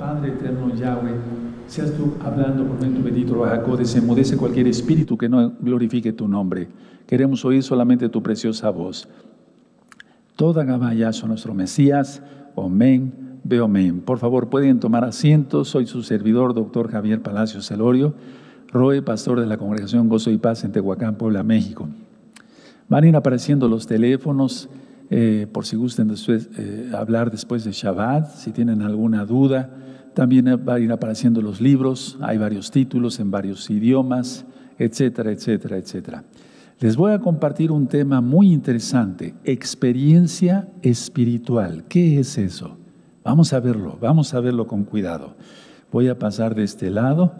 Padre eterno Yahweh, seas tú hablando por medio tu bendito Jacob, desenmudece cualquier espíritu que no glorifique tu nombre. Queremos oír solamente tu preciosa voz. Toda Gabaya son nuestro Mesías. Amén. Veo amén. Por favor, pueden tomar asiento. Soy su servidor, doctor Javier Palacios Celorio, Roe, pastor de la Congregación Gozo y Paz en Tehuacán, Puebla, México. Van a ir apareciendo los teléfonos eh, por si gusten después, eh, hablar después de Shabbat, si tienen alguna duda. También van a ir apareciendo los libros, hay varios títulos en varios idiomas, etcétera, etcétera, etcétera. Les voy a compartir un tema muy interesante, experiencia espiritual. ¿Qué es eso? Vamos a verlo, vamos a verlo con cuidado. Voy a pasar de este lado.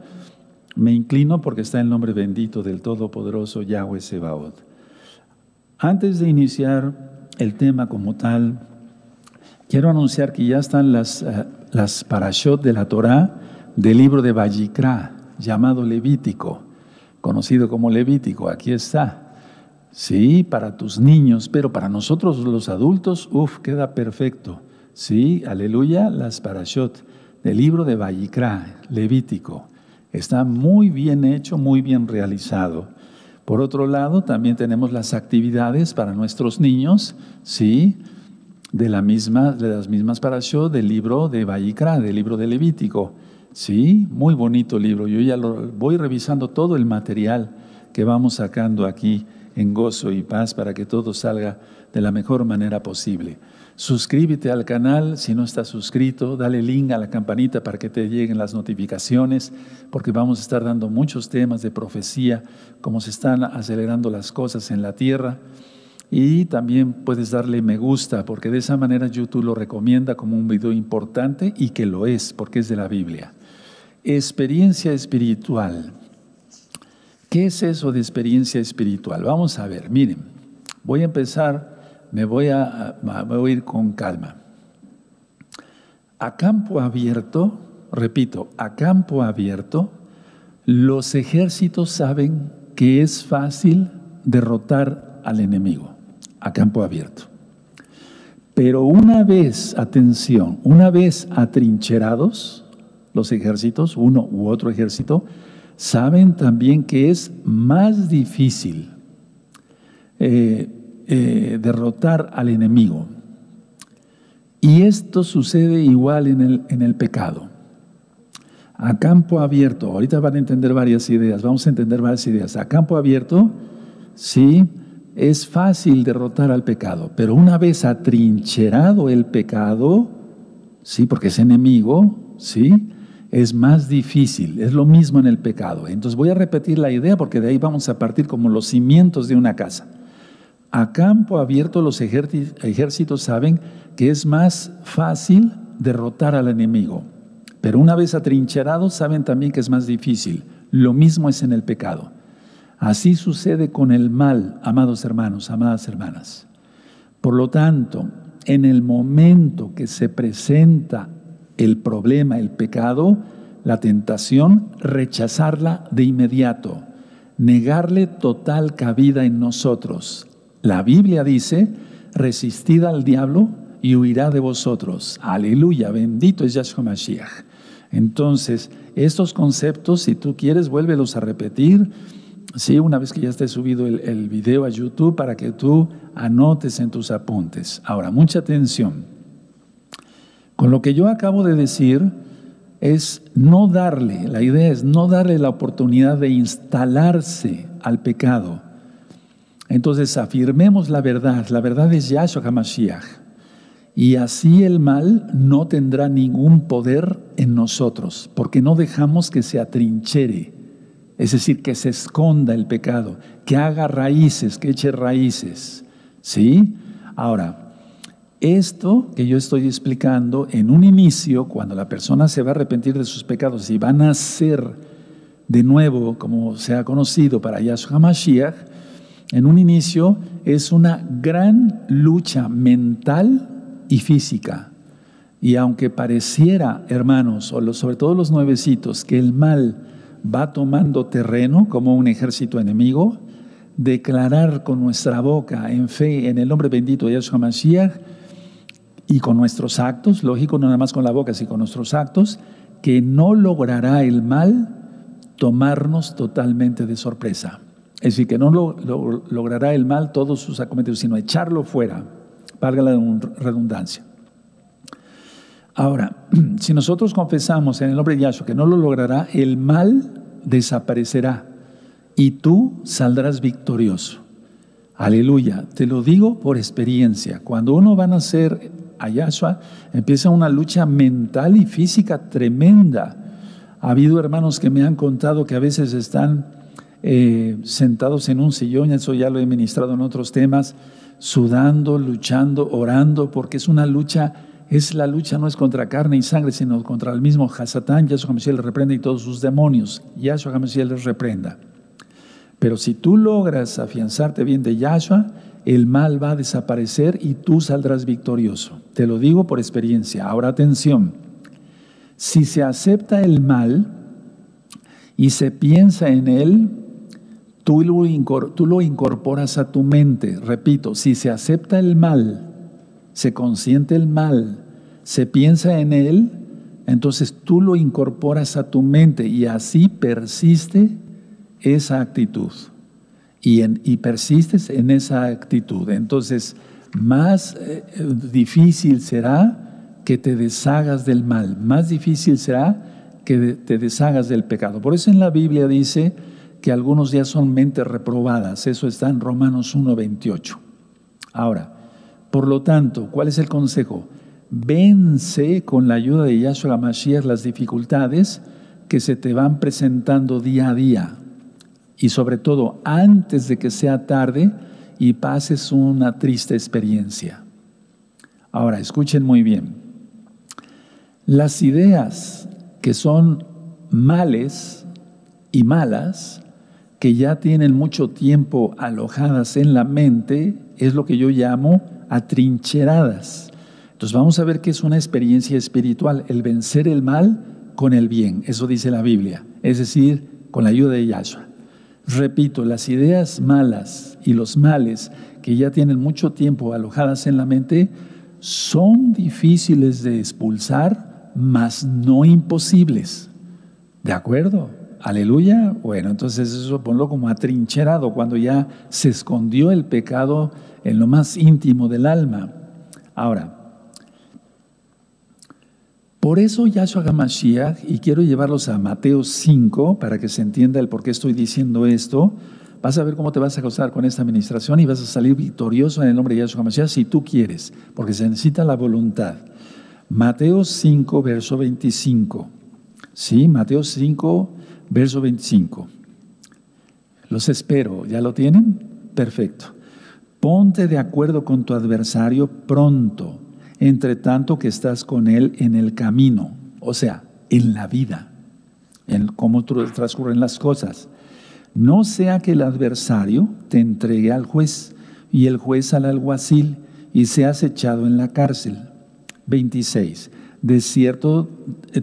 Me inclino porque está el nombre bendito del Todopoderoso Yahweh Sebaot. Antes de iniciar el tema como tal, quiero anunciar que ya están las, uh, las parashot de la Torah del libro de Vayikra, llamado Levítico, conocido como Levítico. Aquí está. Sí, para tus niños, pero para nosotros los adultos, uff, queda perfecto. Sí, aleluya, las parashot del libro de Vallicra, Levítico. Está muy bien hecho, muy bien realizado. Por otro lado, también tenemos las actividades para nuestros niños, sí, de, la misma, de las mismas parashot del libro de Vallicra, del libro de Levítico. Sí, muy bonito libro. Yo ya lo voy revisando todo el material que vamos sacando aquí en gozo y paz para que todo salga de la mejor manera posible. Suscríbete al canal si no estás suscrito, dale link a la campanita para que te lleguen las notificaciones, porque vamos a estar dando muchos temas de profecía, cómo se están acelerando las cosas en la tierra. Y también puedes darle me gusta, porque de esa manera YouTube lo recomienda como un video importante y que lo es, porque es de la Biblia. Experiencia espiritual. ¿Qué es eso de experiencia espiritual? Vamos a ver, miren, voy a empezar, me voy a, voy a ir con calma. A campo abierto, repito, a campo abierto, los ejércitos saben que es fácil derrotar al enemigo, a campo abierto. Pero una vez, atención, una vez atrincherados los ejércitos, uno u otro ejército, saben también que es más difícil eh, eh, derrotar al enemigo. Y esto sucede igual en el, en el pecado. A campo abierto, ahorita van a entender varias ideas, vamos a entender varias ideas. A campo abierto, sí, es fácil derrotar al pecado, pero una vez atrincherado el pecado, sí, porque es enemigo, sí, es más difícil. Es lo mismo en el pecado. Entonces voy a repetir la idea porque de ahí vamos a partir como los cimientos de una casa. A campo abierto los ejércitos saben que es más fácil derrotar al enemigo. Pero una vez atrincherados saben también que es más difícil. Lo mismo es en el pecado. Así sucede con el mal, amados hermanos, amadas hermanas. Por lo tanto, en el momento que se presenta el problema, el pecado, la tentación, rechazarla de inmediato, negarle total cabida en nosotros. La Biblia dice, resistid al diablo y huirá de vosotros. Aleluya, bendito es Yahshua Mashiach. Entonces, estos conceptos, si tú quieres, vuélvelos a repetir. Sí, una vez que ya esté subido el, el video a YouTube para que tú anotes en tus apuntes. Ahora, mucha atención. Con lo que yo acabo de decir es no darle, la idea es no darle la oportunidad de instalarse al pecado. Entonces afirmemos la verdad, la verdad es Yahshua HaMashiach. Y así el mal no tendrá ningún poder en nosotros, porque no dejamos que se atrinchere, es decir, que se esconda el pecado, que haga raíces, que eche raíces. ¿Sí? Ahora, esto que yo estoy explicando en un inicio, cuando la persona se va a arrepentir de sus pecados y va a nacer de nuevo, como se ha conocido para Yahshua Mashiach, en un inicio es una gran lucha mental y física. Y aunque pareciera, hermanos, sobre todo los nuevecitos, que el mal va tomando terreno como un ejército enemigo, declarar con nuestra boca en fe en el nombre bendito de Yahshua Mashiach, y con nuestros actos, lógico, no nada más con la boca, sino con nuestros actos, que no logrará el mal tomarnos totalmente de sorpresa. Es decir, que no lo, logrará el mal todos sus acometidos, sino echarlo fuera, valga la redundancia. Ahora, si nosotros confesamos en el nombre de Yahshua que no lo logrará, el mal desaparecerá y tú saldrás victorioso. Aleluya, te lo digo por experiencia. Cuando uno va a nacer a Yahshua, empieza una lucha mental y física tremenda. Ha habido hermanos que me han contado que a veces están eh, sentados en un sillón, eso ya lo he ministrado en otros temas, sudando, luchando, orando, porque es una lucha, es la lucha no es contra carne y sangre, sino contra el mismo Hasatán, Yahshua HaMashiach le reprende y todos sus demonios, Yahshua HaMashiach les reprenda. Pero si tú logras afianzarte bien de Yahshua, el mal va a desaparecer y tú saldrás victorioso. Te lo digo por experiencia. Ahora atención, si se acepta el mal y se piensa en él, tú lo, incorporas a tu mente. Repito, si se acepta el mal, se consiente el mal, se piensa en él, entonces tú lo incorporas a tu mente y así persiste esa actitud y, en, y persistes en esa actitud. Entonces, más eh, difícil será que te deshagas del mal, más difícil será que te deshagas del pecado. Por eso en la Biblia dice que algunos ya son mentes reprobadas. Eso está en Romanos 1.28. Ahora, por lo tanto, ¿cuál es el consejo? Vence con la ayuda de Yahshua Mashiach las dificultades que se te van presentando día a día y sobre todo antes de que sea tarde y pases una triste experiencia. Ahora, escuchen muy bien. Las ideas que son males y malas, que ya tienen mucho tiempo alojadas en la mente, es lo que yo llamo atrincheradas. Entonces vamos a ver qué es una experiencia espiritual, el vencer el mal con el bien, eso dice la Biblia, es decir, con la ayuda de Yahshua. Repito, las ideas malas y los males que ya tienen mucho tiempo alojadas en la mente son difíciles de expulsar, mas no imposibles. ¿De acuerdo? Aleluya. Bueno, entonces eso ponlo como atrincherado cuando ya se escondió el pecado en lo más íntimo del alma. Ahora, por eso Yahshua HaMashiach, y quiero llevarlos a Mateo 5 para que se entienda el por qué estoy diciendo esto, vas a ver cómo te vas a gozar con esta administración y vas a salir victorioso en el nombre de Yahshua HaMashiach si tú quieres, porque se necesita la voluntad. Mateo 5, verso 25. Sí, Mateo 5, verso 25. Los espero, ¿ya lo tienen? Perfecto. Ponte de acuerdo con tu adversario pronto entre tanto que estás con Él en el camino, o sea, en la vida, en cómo transcurren las cosas. No sea que el adversario te entregue al juez y el juez al alguacil y seas echado en la cárcel. 26. De cierto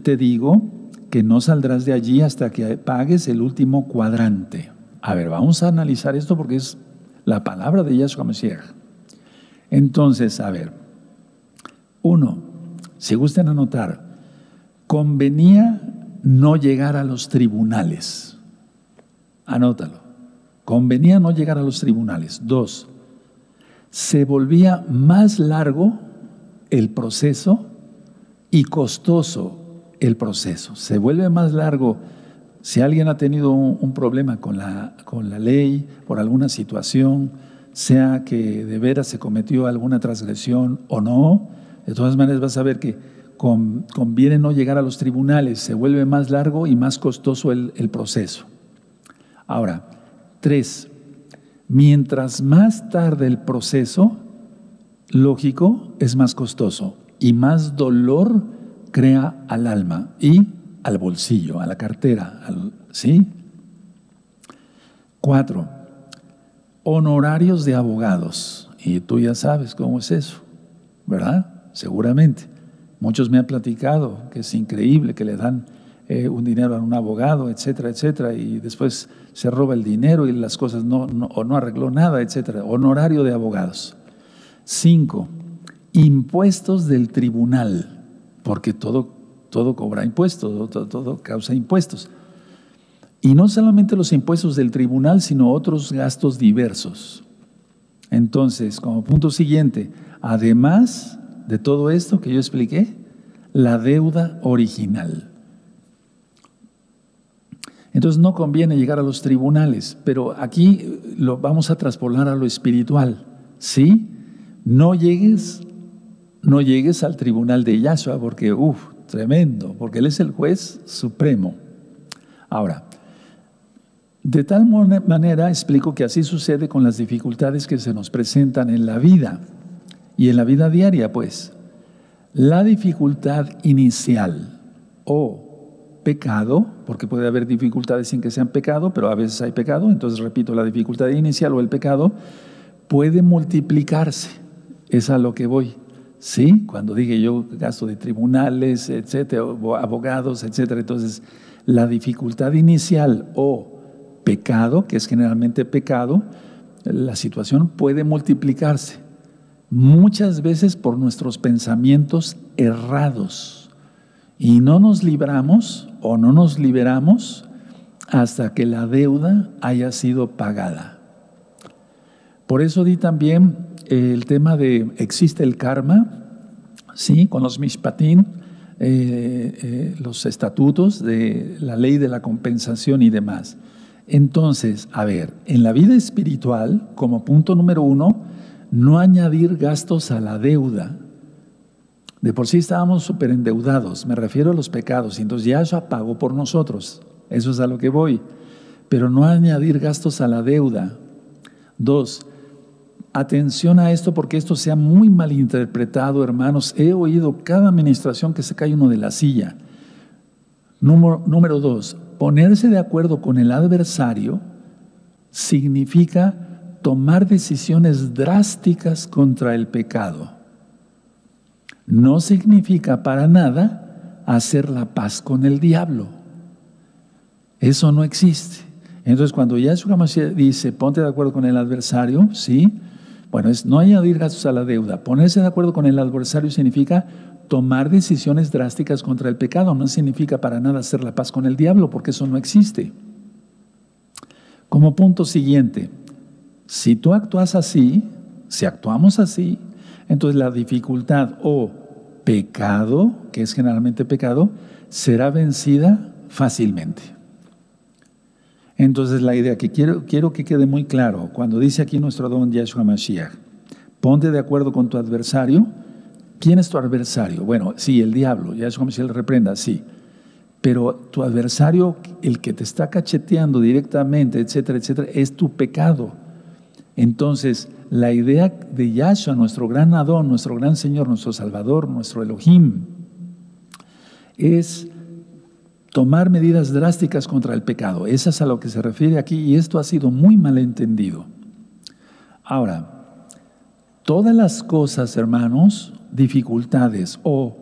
te digo que no saldrás de allí hasta que pagues el último cuadrante. A ver, vamos a analizar esto porque es la palabra de Yahshua Mesías. Entonces, a ver, uno, si gustan anotar, convenía no llegar a los tribunales. Anótalo. Convenía no llegar a los tribunales. Dos, se volvía más largo el proceso y costoso el proceso. Se vuelve más largo si alguien ha tenido un, problema con la, con la ley por alguna situación, sea que de veras se cometió alguna transgresión o no, de todas maneras vas a ver que conviene no llegar a los tribunales, se vuelve más largo y más costoso el, el proceso. Ahora, tres, mientras más tarde el proceso, lógico, es más costoso y más dolor crea al alma y al bolsillo, a la cartera, ¿sí? Cuatro, honorarios de abogados. Y tú ya sabes cómo es eso, ¿verdad? seguramente. Muchos me han platicado que es increíble que le dan eh, un dinero a un abogado, etcétera, etcétera, y después se roba el dinero y las cosas no, no, o no arregló nada, etcétera. Honorario de abogados. Cinco, impuestos del tribunal, porque todo, todo cobra impuestos, todo, causa impuestos. Y no solamente los impuestos del tribunal, sino otros gastos diversos. Entonces, como punto siguiente, además de todo esto que yo expliqué, la deuda original. Entonces no conviene llegar a los tribunales, pero aquí lo vamos a traspolar a lo espiritual. ¿Sí? No llegues, no llegues al tribunal de Yahshua porque, uff, tremendo, porque Él es el juez supremo. Ahora, de tal manera explico que así sucede con las dificultades que se nos presentan en la vida y en la vida diaria, pues. La dificultad inicial o pecado, porque puede haber dificultades sin que sean pecado, pero a veces hay pecado, entonces repito, la dificultad inicial o el pecado puede multiplicarse, es a lo que voy. ¿Sí? Cuando dije yo gasto de tribunales, etcétera, abogados, etcétera, entonces la dificultad inicial o pecado, que es generalmente pecado, la situación puede multiplicarse muchas veces por nuestros pensamientos errados y no nos libramos o no nos liberamos hasta que la deuda haya sido pagada. Por eso di también el tema de existe el karma, ¿sí? con los mishpatim, eh, eh, los estatutos de la ley de la compensación y demás. Entonces, a ver, en la vida espiritual, como punto número uno, no añadir gastos a la deuda de por sí estábamos súper endeudados, me refiero a los pecados, y entonces ya eso pagó por nosotros, eso es a lo que voy. Pero no añadir gastos a la deuda. Dos, atención a esto porque esto se ha muy mal interpretado, hermanos. He oído cada administración que se cae uno de la silla. Número, número dos, ponerse de acuerdo con el adversario significa tomar decisiones drásticas contra el pecado no significa para nada hacer la paz con el diablo. Eso no existe. Entonces, cuando Yahshua Mashiach dice, ponte de acuerdo con el adversario, ¿sí? Bueno, es no añadir gastos a la deuda. Ponerse de acuerdo con el adversario significa tomar decisiones drásticas contra el pecado. No significa para nada hacer la paz con el diablo, porque eso no existe. Como punto siguiente, si tú actúas así, si actuamos así, entonces la dificultad o pecado, que es generalmente pecado, será vencida fácilmente. Entonces la idea que quiero, quiero que quede muy claro, cuando dice aquí nuestro don Yahshua Mashiach, ponte de acuerdo con tu adversario. ¿Quién es tu adversario? Bueno, sí, el diablo, Yahshua Mashiach le reprenda, sí. Pero tu adversario, el que te está cacheteando directamente, etcétera, etcétera, es tu pecado. Entonces, la idea de Yahshua, nuestro gran Adón, nuestro gran Señor, nuestro Salvador, nuestro Elohim, es tomar medidas drásticas contra el pecado. Eso es a lo que se refiere aquí y esto ha sido muy mal entendido. Ahora, todas las cosas, hermanos, dificultades o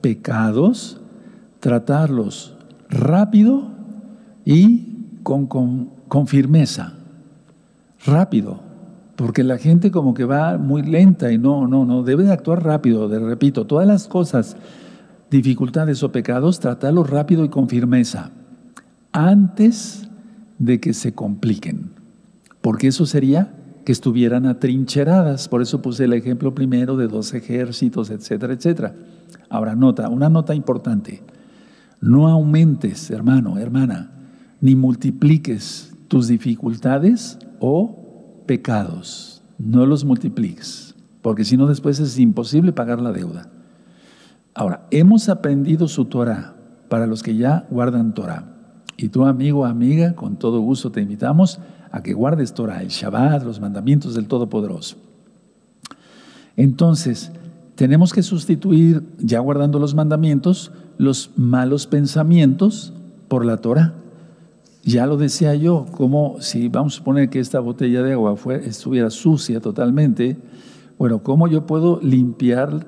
pecados, tratarlos rápido y con, con firmeza. Rápido porque la gente como que va muy lenta y no, no, no, debe de actuar rápido, de, repito, todas las cosas, dificultades o pecados, tratarlos rápido y con firmeza, antes de que se compliquen, porque eso sería que estuvieran atrincheradas, por eso puse el ejemplo primero de dos ejércitos, etcétera, etcétera. Ahora, nota, una nota importante, no aumentes, hermano, hermana, ni multipliques tus dificultades o pecados, no los multipliques, porque si no después es imposible pagar la deuda. Ahora, hemos aprendido su Torah para los que ya guardan Torah. Y tú, amigo, amiga, con todo gusto te invitamos a que guardes Torah, el Shabbat, los mandamientos del Todopoderoso. Entonces, tenemos que sustituir, ya guardando los mandamientos, los malos pensamientos por la Torah. Ya lo decía yo, como si vamos a suponer que esta botella de agua estuviera sucia totalmente, bueno, ¿cómo yo puedo limpiar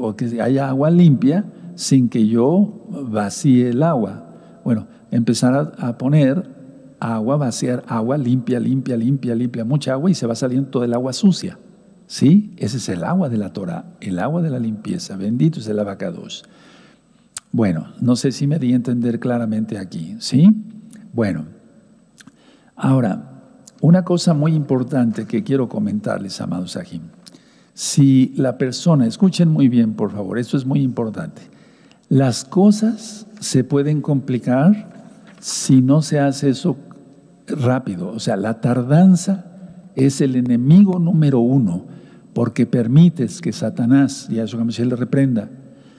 o que haya agua limpia sin que yo vacíe el agua? Bueno, empezar a, poner agua, vaciar agua limpia, limpia, limpia, limpia, mucha agua y se va saliendo todo el agua sucia. ¿Sí? Ese es el agua de la Torah, el agua de la limpieza. Bendito es el abacados. Bueno, no sé si me di a entender claramente aquí, ¿sí? Bueno, ahora, una cosa muy importante que quiero comentarles, amados Ajim. Si la persona, escuchen muy bien, por favor, esto es muy importante. Las cosas se pueden complicar si no se hace eso rápido. O sea, la tardanza es el enemigo número uno, porque permites que Satanás, Yahshua HaMashiach le reprenda,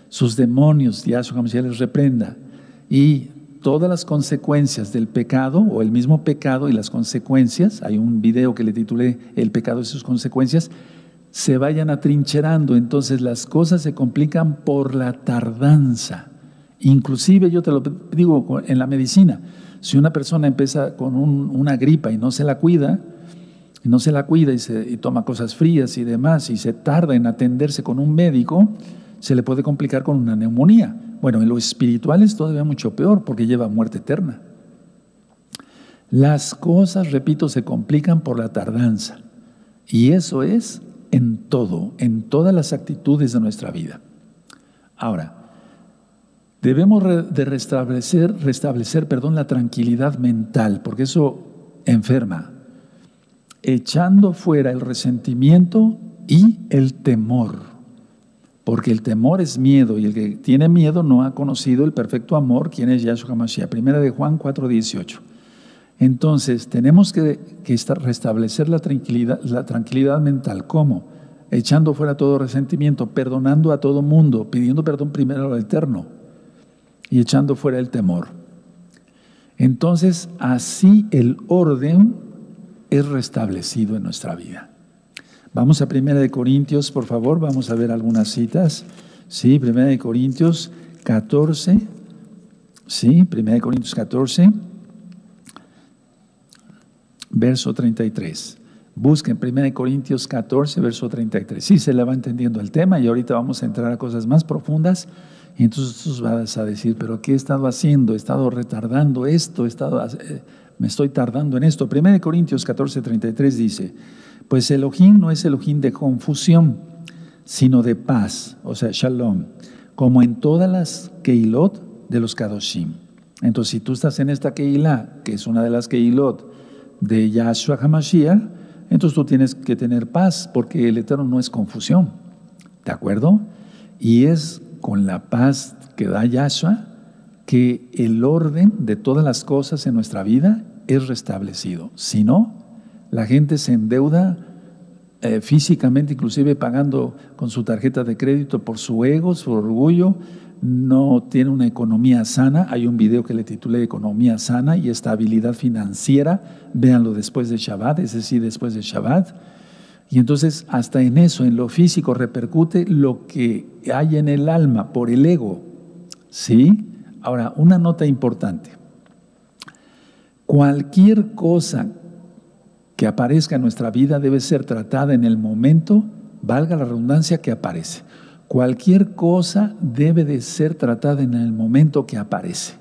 sus demonios, Yahshua HaMashiach les reprenda, y todas las consecuencias del pecado, o el mismo pecado y las consecuencias, hay un video que le titulé El pecado y sus consecuencias, se vayan atrincherando, entonces las cosas se complican por la tardanza. Inclusive yo te lo digo en la medicina, si una persona empieza con una gripa y no se la cuida, y no se la cuida y, y toma cosas frías y demás, y se tarda en atenderse con un médico, se le puede complicar con una neumonía. Bueno, en lo espiritual es todavía mucho peor porque lleva muerte eterna. Las cosas, repito, se complican por la tardanza. Y eso es en todo, en todas las actitudes de nuestra vida. Ahora, debemos de restablecer, restablecer perdón, la tranquilidad mental, porque eso enferma, echando fuera el resentimiento y el temor. Porque el temor es miedo y el que tiene miedo no ha conocido el perfecto amor, quien es Yahshua HaMashiach. Primera de Juan 4:18. Entonces, tenemos que, restablecer la tranquilidad, la tranquilidad mental. ¿Cómo? Echando fuera todo resentimiento, perdonando a todo mundo, pidiendo perdón primero al Eterno y echando fuera el temor. Entonces, así el orden es restablecido en nuestra vida. Vamos a Primera de Corintios, por favor, vamos a ver algunas citas. Sí, Primera de Corintios 14. Sí, Primera de Corintios 14, verso 33. Busquen Primera de Corintios 14, verso 33. Sí, se le va entendiendo el tema y ahorita vamos a entrar a cosas más profundas. Y entonces vas a decir, pero ¿qué he estado haciendo? He estado retardando esto, he estado, eh, me estoy tardando en esto. Primera de Corintios 14, 33 dice, pues Elohim no es Elohim de confusión, sino de paz, o sea, shalom, como en todas las Keilot de los Kadoshim. Entonces, si tú estás en esta Keilah, que es una de las Keilot de Yahshua HaMashiach, entonces tú tienes que tener paz, porque el Eterno no es confusión. ¿De acuerdo? Y es con la paz que da Yahshua que el orden de todas las cosas en nuestra vida es restablecido. Si no, la gente se endeuda eh, físicamente, inclusive pagando con su tarjeta de crédito por su ego, su orgullo, no tiene una economía sana. Hay un video que le titulé Economía sana y estabilidad financiera. Véanlo después de Shabbat, es decir, después de Shabbat. Y entonces hasta en eso, en lo físico, repercute lo que hay en el alma por el ego. ¿Sí? Ahora, una nota importante. Cualquier cosa que aparezca en nuestra vida debe ser tratada en el momento, valga la redundancia, que aparece. Cualquier cosa debe de ser tratada en el momento que aparece,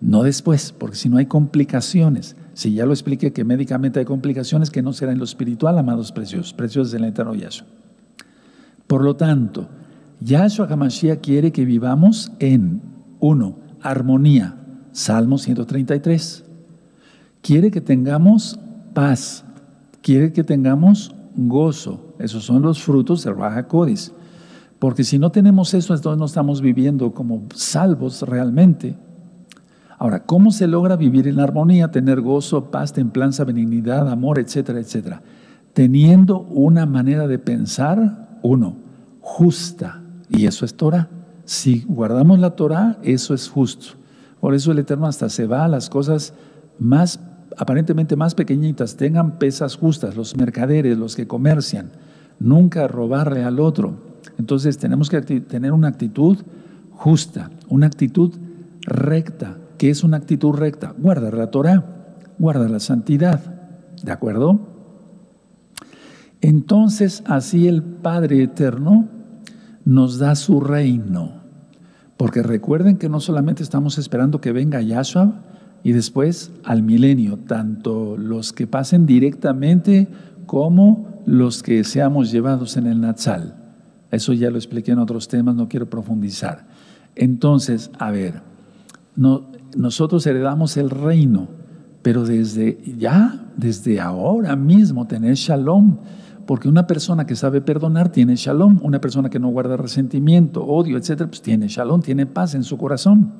no después, porque si no hay complicaciones. Si ya lo expliqué que médicamente hay complicaciones que no serán en lo espiritual, amados preciosos, preciosos del eterno Yahshua. Por lo tanto, Yahshua HaMashiach quiere que vivamos en, uno, armonía, Salmo 133. Quiere que tengamos paz, quiere que tengamos gozo. Esos son los frutos del Raja Codis. Porque si no tenemos eso, entonces no estamos viviendo como salvos realmente. Ahora, ¿cómo se logra vivir en armonía, tener gozo, paz, templanza, benignidad, amor, etcétera, etcétera? Teniendo una manera de pensar, uno, justa. Y eso es Torah. Si guardamos la Torah, eso es justo. Por eso el Eterno hasta se va a las cosas más aparentemente más pequeñitas tengan pesas justas, los mercaderes, los que comercian, nunca robarle al otro. Entonces tenemos que tener una actitud justa, una actitud recta. ¿Qué es una actitud recta? Guardar la Torah, guardar la santidad. ¿De acuerdo? Entonces así el Padre Eterno nos da su reino. Porque recuerden que no solamente estamos esperando que venga Yahshua, y después al milenio, tanto los que pasen directamente como los que seamos llevados en el Natsal. Eso ya lo expliqué en otros temas, no quiero profundizar. Entonces, a ver, nosotros heredamos el reino, pero desde ya, desde ahora mismo, tener shalom. Porque una persona que sabe perdonar tiene shalom, una persona que no guarda resentimiento, odio, etcétera, pues tiene shalom, tiene paz en su corazón.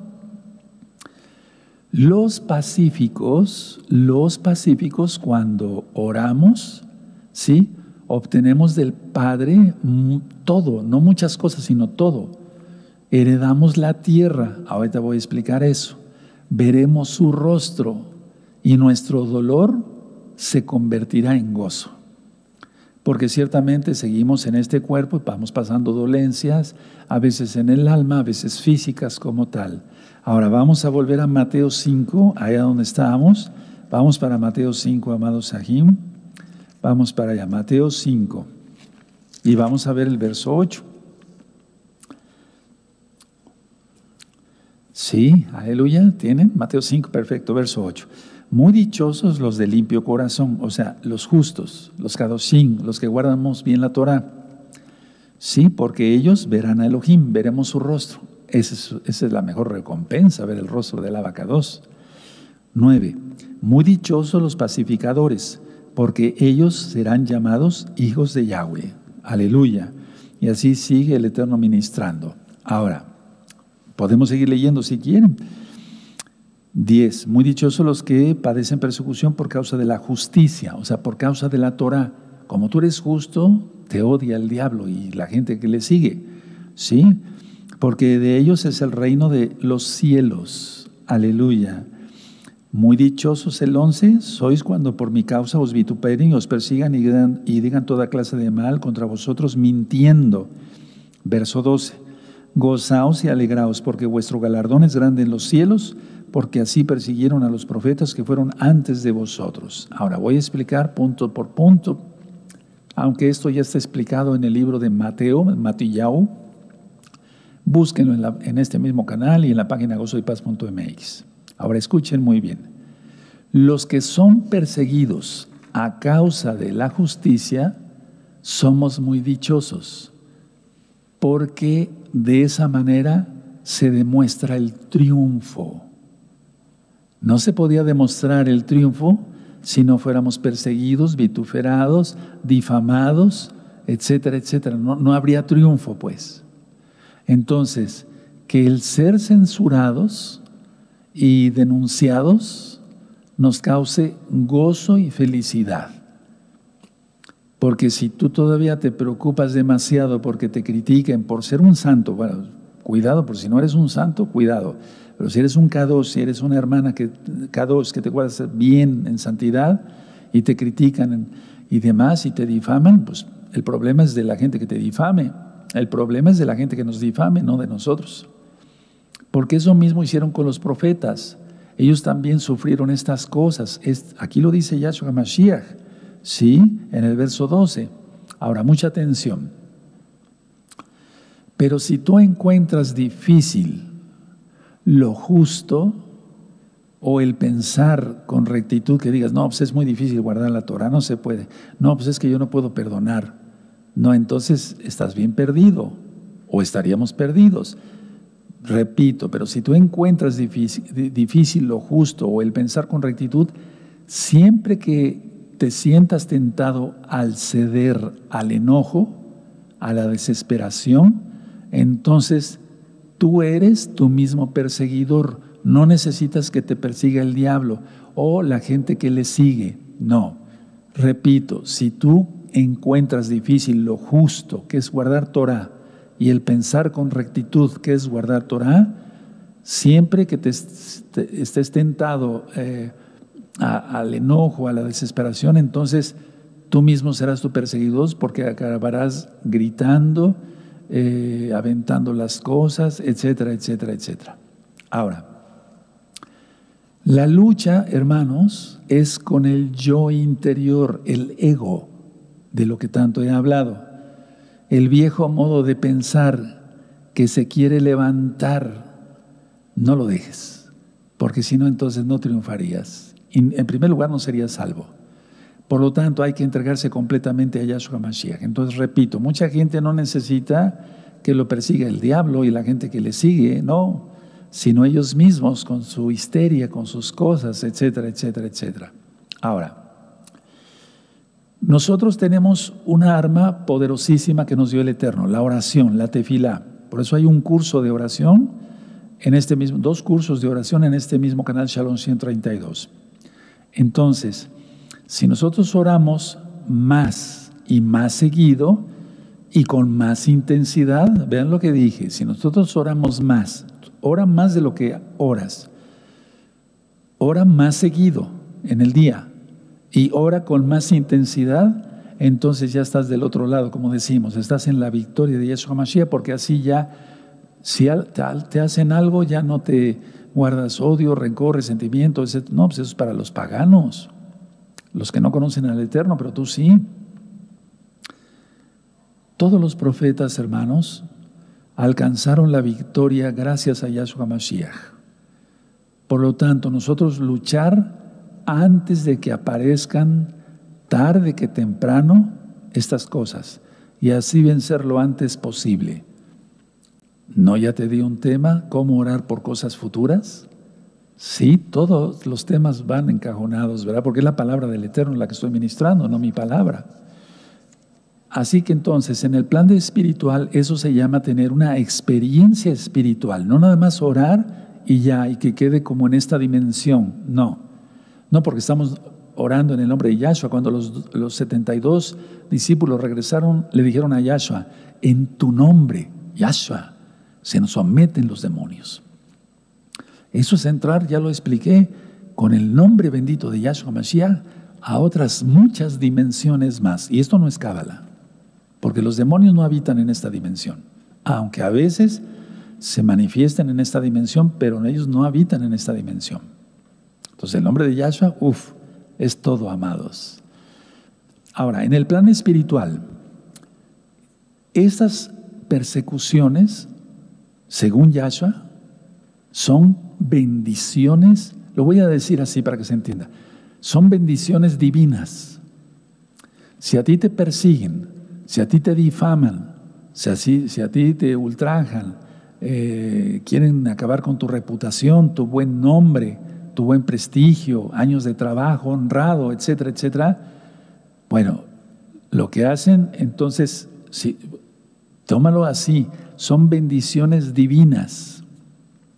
Los pacíficos, los pacíficos cuando oramos, ¿sí? Obtenemos del Padre todo, no muchas cosas, sino todo. Heredamos la tierra, ahorita voy a explicar eso. Veremos su rostro y nuestro dolor se convertirá en gozo porque ciertamente seguimos en este cuerpo vamos pasando dolencias, a veces en el alma, a veces físicas como tal. Ahora vamos a volver a Mateo 5, allá donde estábamos. Vamos para Mateo 5, amados Sahim. Vamos para allá, Mateo 5. Y vamos a ver el verso 8. Sí, aleluya, tienen Mateo 5, perfecto, verso 8. Muy dichosos los de limpio corazón, o sea, los justos, los kadoshim, los que guardamos bien la Torah. Sí, porque ellos verán a Elohim, veremos su rostro. Esa es, la mejor recompensa, ver el rostro del abacados. 9. Muy dichosos los pacificadores, porque ellos serán llamados hijos de Yahweh. Aleluya. Y así sigue el Eterno ministrando. Ahora, podemos seguir leyendo si quieren. 10. Muy dichosos los que padecen persecución por causa de la justicia, o sea, por causa de la Torah. Como tú eres justo, te odia el diablo y la gente que le sigue. ¿Sí? Porque de ellos es el reino de los cielos. Aleluya. Muy dichosos el 11, sois cuando por mi causa os vituperen y os persigan y digan, y digan toda clase de mal contra vosotros mintiendo. Verso 12. Gozaos y alegraos porque vuestro galardón es grande en los cielos porque así persiguieron a los profetas que fueron antes de vosotros. Ahora voy a explicar punto por punto, aunque esto ya está explicado en el libro de Mateo, Matillau, búsquenlo en, en este mismo canal y en la página gozoypaz.mx. Ahora escuchen muy bien. Los que son perseguidos a causa de la justicia, somos muy dichosos, porque de esa manera se demuestra el triunfo. No se podía demostrar el triunfo si no fuéramos perseguidos, vituferados, difamados, etcétera, etcétera. No, no habría triunfo, pues. Entonces, que el ser censurados y denunciados nos cause gozo y felicidad. Porque si tú todavía te preocupas demasiado porque te critiquen por ser un santo, bueno, cuidado, por si no eres un santo, cuidado. Pero si eres un K2, si eres una hermana que, K2 que te guardas bien en santidad y te critican y demás y te difaman, pues el problema es de la gente que te difame. El problema es de la gente que nos difame, no de nosotros. Porque eso mismo hicieron con los profetas. Ellos también sufrieron estas cosas. aquí lo dice Yahshua Mashiach, ¿sí? En el verso 12. Ahora, mucha atención. Pero si tú encuentras difícil lo justo o el pensar con rectitud que digas, no, pues es muy difícil guardar la Torah, no se puede. No, pues es que yo no puedo perdonar. No, entonces estás bien perdido o estaríamos perdidos. Repito, pero si tú encuentras difícil, lo justo o el pensar con rectitud, siempre que te sientas tentado al ceder al enojo, a la desesperación, entonces Tú eres tu mismo perseguidor. No necesitas que te persiga el diablo o la gente que le sigue. No. Repito, si tú encuentras difícil lo justo, que es guardar Torah, y el pensar con rectitud, que es guardar Torah, siempre que te, estés tentado eh, al enojo, a la desesperación, entonces tú mismo serás tu perseguidor porque acabarás gritando, eh, aventando las cosas, etcétera, etcétera, etcétera. Ahora, la lucha, hermanos, es con el yo interior, el ego, de lo que tanto he hablado. El viejo modo de pensar que se quiere levantar, no lo dejes, porque si no, entonces no triunfarías. En primer lugar, no serías salvo, Por lo tanto, hay que entregarse completamente a Yahshua Mashiach. Entonces, repito, mucha gente no necesita que lo persiga el diablo y la gente que le sigue, no, sino ellos mismos con su histeria, con sus cosas, etcétera, etcétera, etcétera. Ahora, nosotros tenemos una arma poderosísima que nos dio el Eterno, la oración, la tefilá. Por eso hay un curso de oración en este mismo, dos cursos de oración en este mismo canal Shalom 132. Entonces, si nosotros oramos más y más seguido y con más intensidad, vean lo que dije, si nosotros oramos más, ora más de lo que oras, ora más seguido en el día y ora con más intensidad, entonces ya estás del otro lado, como decimos, estás en la victoria de Yeshua Mashiach, porque así ya, si te hacen algo, ya no te guardas odio, rencor, resentimiento, etc. No, pues eso es para los paganos, los que no conocen al Eterno, pero tú sí. Todos los profetas, hermanos, alcanzaron la victoria gracias a Yahshua Mashiach. Por lo tanto, nosotros luchar antes de que aparezcan tarde que temprano estas cosas y así vencer lo antes posible. ¿No ya te di un tema, cómo orar por cosas futuras? Sí, todos los temas van encajonados, ¿verdad? Porque es la palabra del Eterno la que estoy ministrando, no mi palabra. Así que entonces, en el plan de espiritual, eso se llama tener una experiencia espiritual, no nada más orar y ya, y que quede como en esta dimensión, no. No porque estamos orando en el nombre de Yahshua. Cuando los, los 72 discípulos regresaron, le dijeron a Yahshua, en tu nombre, Yahshua, se nos someten los demonios. Eso es entrar, ya lo expliqué, con el nombre bendito de Yahshua Mashiach a otras muchas dimensiones más. Y esto no es cábala, porque los demonios no habitan en esta dimensión, aunque a veces se manifiestan en esta dimensión, pero ellos no habitan en esta dimensión. Entonces el nombre de Yahshua, uff, es todo, amados. Ahora, en el plan espiritual, estas persecuciones, según Yahshua, son bendiciones, lo voy a decir así para que se entienda, son bendiciones divinas. Si a ti te persiguen, si a ti te difaman, si a, si a ti te ultrajan, eh, quieren acabar con tu reputación, tu buen nombre, tu buen prestigio, años de trabajo honrado, etcétera, etcétera. Bueno, lo que hacen, entonces, si, tómalo así, son bendiciones divinas.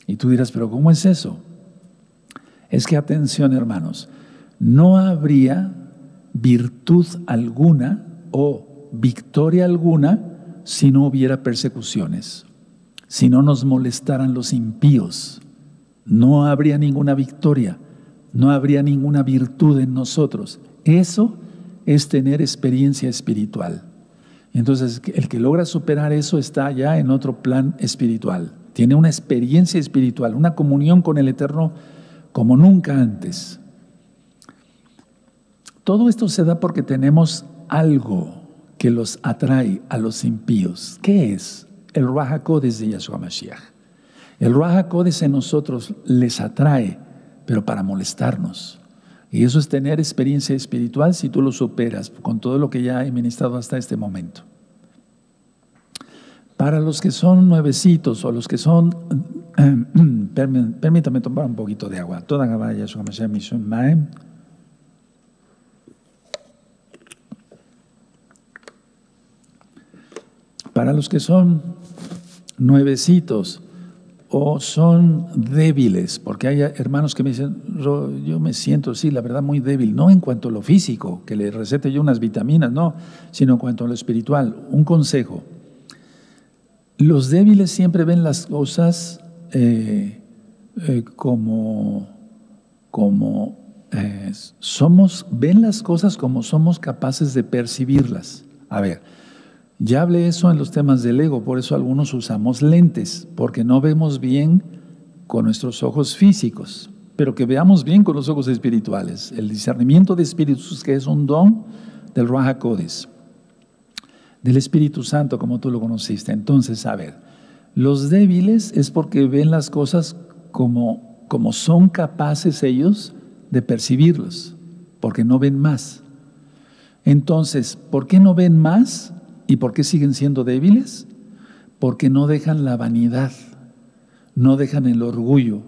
Y tú dirás, pero ¿cómo es eso? Es que atención, hermanos, no habría virtud alguna o victoria alguna si no hubiera persecuciones, si no nos molestaran los impíos no habría ninguna victoria, no habría ninguna virtud en nosotros. Eso es tener experiencia espiritual. Entonces, el que logra superar eso está ya en otro plan espiritual. Tiene una experiencia espiritual, una comunión con el Eterno como nunca antes. Todo esto se da porque tenemos algo que los atrae a los impíos. ¿Qué es? El Ruach desde Yahshua Mashiach. El Ruach en nosotros les atrae, pero para molestarnos. Y eso es tener experiencia espiritual si tú lo superas con todo lo que ya he ministrado hasta este momento. Para los que son nuevecitos o los que son, permítame tomar un poquito de agua. Toda Gabaya, Para los que son nuevecitos, o son débiles, porque hay hermanos que me dicen, yo me siento, sí, la verdad, muy débil, no en cuanto a lo físico, que le recete yo unas vitaminas, no, sino en cuanto a lo espiritual. Un consejo, los débiles siempre ven las cosas eh, eh, como, como eh, somos, ven las cosas como somos capaces de percibirlas. A ver, ya hablé eso en los temas del ego, por eso algunos usamos lentes, porque no vemos bien con nuestros ojos físicos, pero que veamos bien con los ojos espirituales. El discernimiento de espíritus, que es un don del Ruach del Espíritu Santo, como tú lo conociste. Entonces, a ver, los débiles es porque ven las cosas como, como son capaces ellos de percibirlos, porque no ven más. Entonces, ¿por qué no ven más y por qué siguen siendo débiles? Porque no dejan la vanidad, no dejan el orgullo,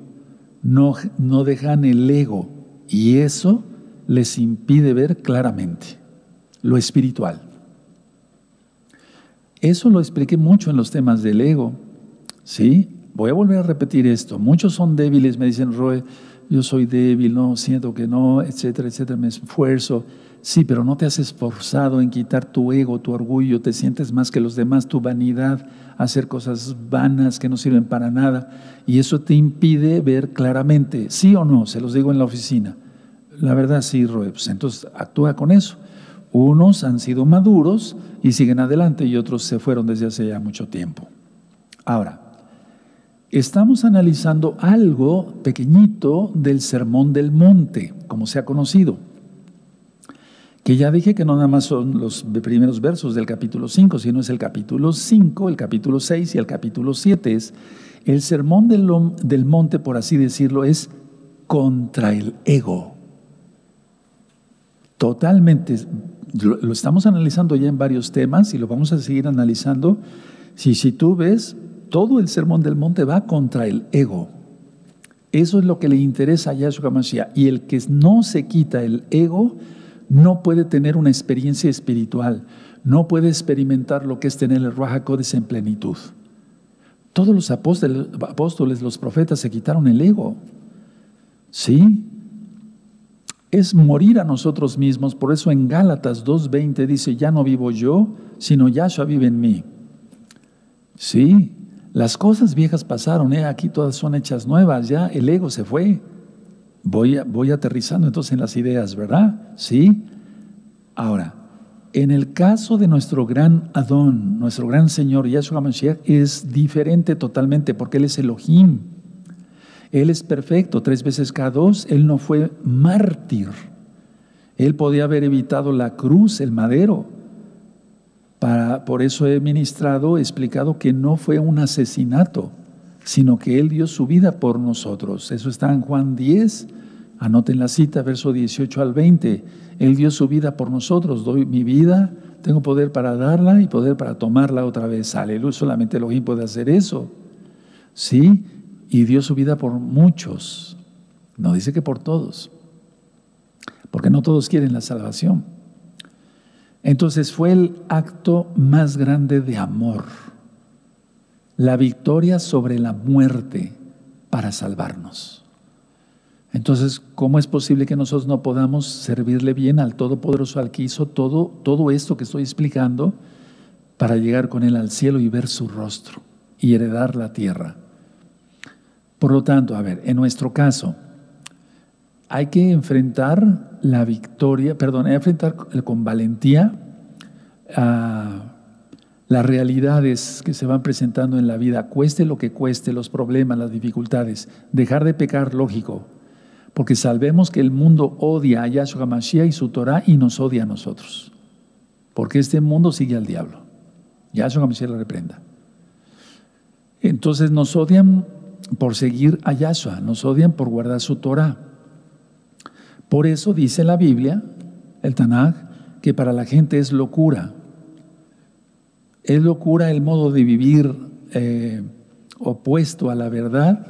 no, no dejan el ego y eso les impide ver claramente lo espiritual. Eso lo expliqué mucho en los temas del ego. ¿Sí? Voy a volver a repetir esto. Muchos son débiles, me dicen, Roe, yo soy débil, no, siento que no, etcétera, etcétera, me esfuerzo. Sí, pero no te has esforzado en quitar tu ego, tu orgullo, te sientes más que los demás, tu vanidad, hacer cosas vanas que no sirven para nada. Y eso te impide ver claramente, sí o no, se los digo en la oficina. La verdad sí, Roe, pues entonces actúa con eso. Unos han sido maduros y siguen adelante y otros se fueron desde hace ya mucho tiempo. Ahora, estamos analizando algo pequeñito del Sermón del Monte, como se ha conocido. Que ya dije que no nada más son los primeros versos del capítulo 5, sino es el capítulo 5, el capítulo 6 y el capítulo 7. Es el Sermón del, del Monte, por así decirlo, es contra el ego. Totalmente lo, estamos analizando ya en varios temas y lo vamos a seguir analizando. Si, si tú ves, todo el sermón del monte va contra el ego. Eso es lo que le interesa a Yahshua Mashiach. Y el que no se quita el ego no puede tener una experiencia espiritual, no puede experimentar lo que es tener el Raja en plenitud. Todos los apóstoles, apóstoles, los profetas se quitaron el ego. ¿Sí? es morir a nosotros mismos. Por eso en Gálatas 2.20 dice, ya no vivo yo, sino Yahshua vive en mí. Sí, las cosas viejas pasaron, ¿eh? aquí todas son hechas nuevas, ya el ego se fue. Voy, voy aterrizando entonces en las ideas, ¿verdad? Sí. Ahora, en el caso de nuestro gran Adón, nuestro gran Señor Yahshua Mashiach, es diferente totalmente porque Él es Elohim. Él es perfecto, tres veces cada dos, Él no fue mártir. Él podía haber evitado la cruz, el madero. Para, por eso he ministrado, he explicado que no fue un asesinato, sino que Él dio su vida por nosotros. Eso está en Juan 10, anoten la cita, verso 18 al 20. Él dio su vida por nosotros, doy mi vida, tengo poder para darla y poder para tomarla otra vez. Aleluya, solamente Elohim puede hacer eso. ¿Sí? y dio su vida por muchos. No dice que por todos, porque no todos quieren la salvación. Entonces fue el acto más grande de amor, la victoria sobre la muerte para salvarnos. Entonces, ¿cómo es posible que nosotros no podamos servirle bien al Todopoderoso, al que hizo todo, todo esto que estoy explicando, para llegar con Él al cielo y ver su rostro y heredar la tierra? Por lo tanto, a ver, en nuestro caso, hay que enfrentar la victoria, perdón, hay que enfrentar con valentía a las realidades que se van presentando en la vida, cueste lo que cueste, los problemas, las dificultades, dejar de pecar, lógico, porque sabemos que el mundo odia a Yahshua Mashiach y su Torah y nos odia a nosotros, porque este mundo sigue al diablo. Yahshua Mashiach la reprenda. Entonces nos odian por seguir a Yahshua, nos odian por guardar su Torah. Por eso dice la Biblia, el Tanaj, que para la gente es locura. Es locura el modo de vivir eh, opuesto a la verdad.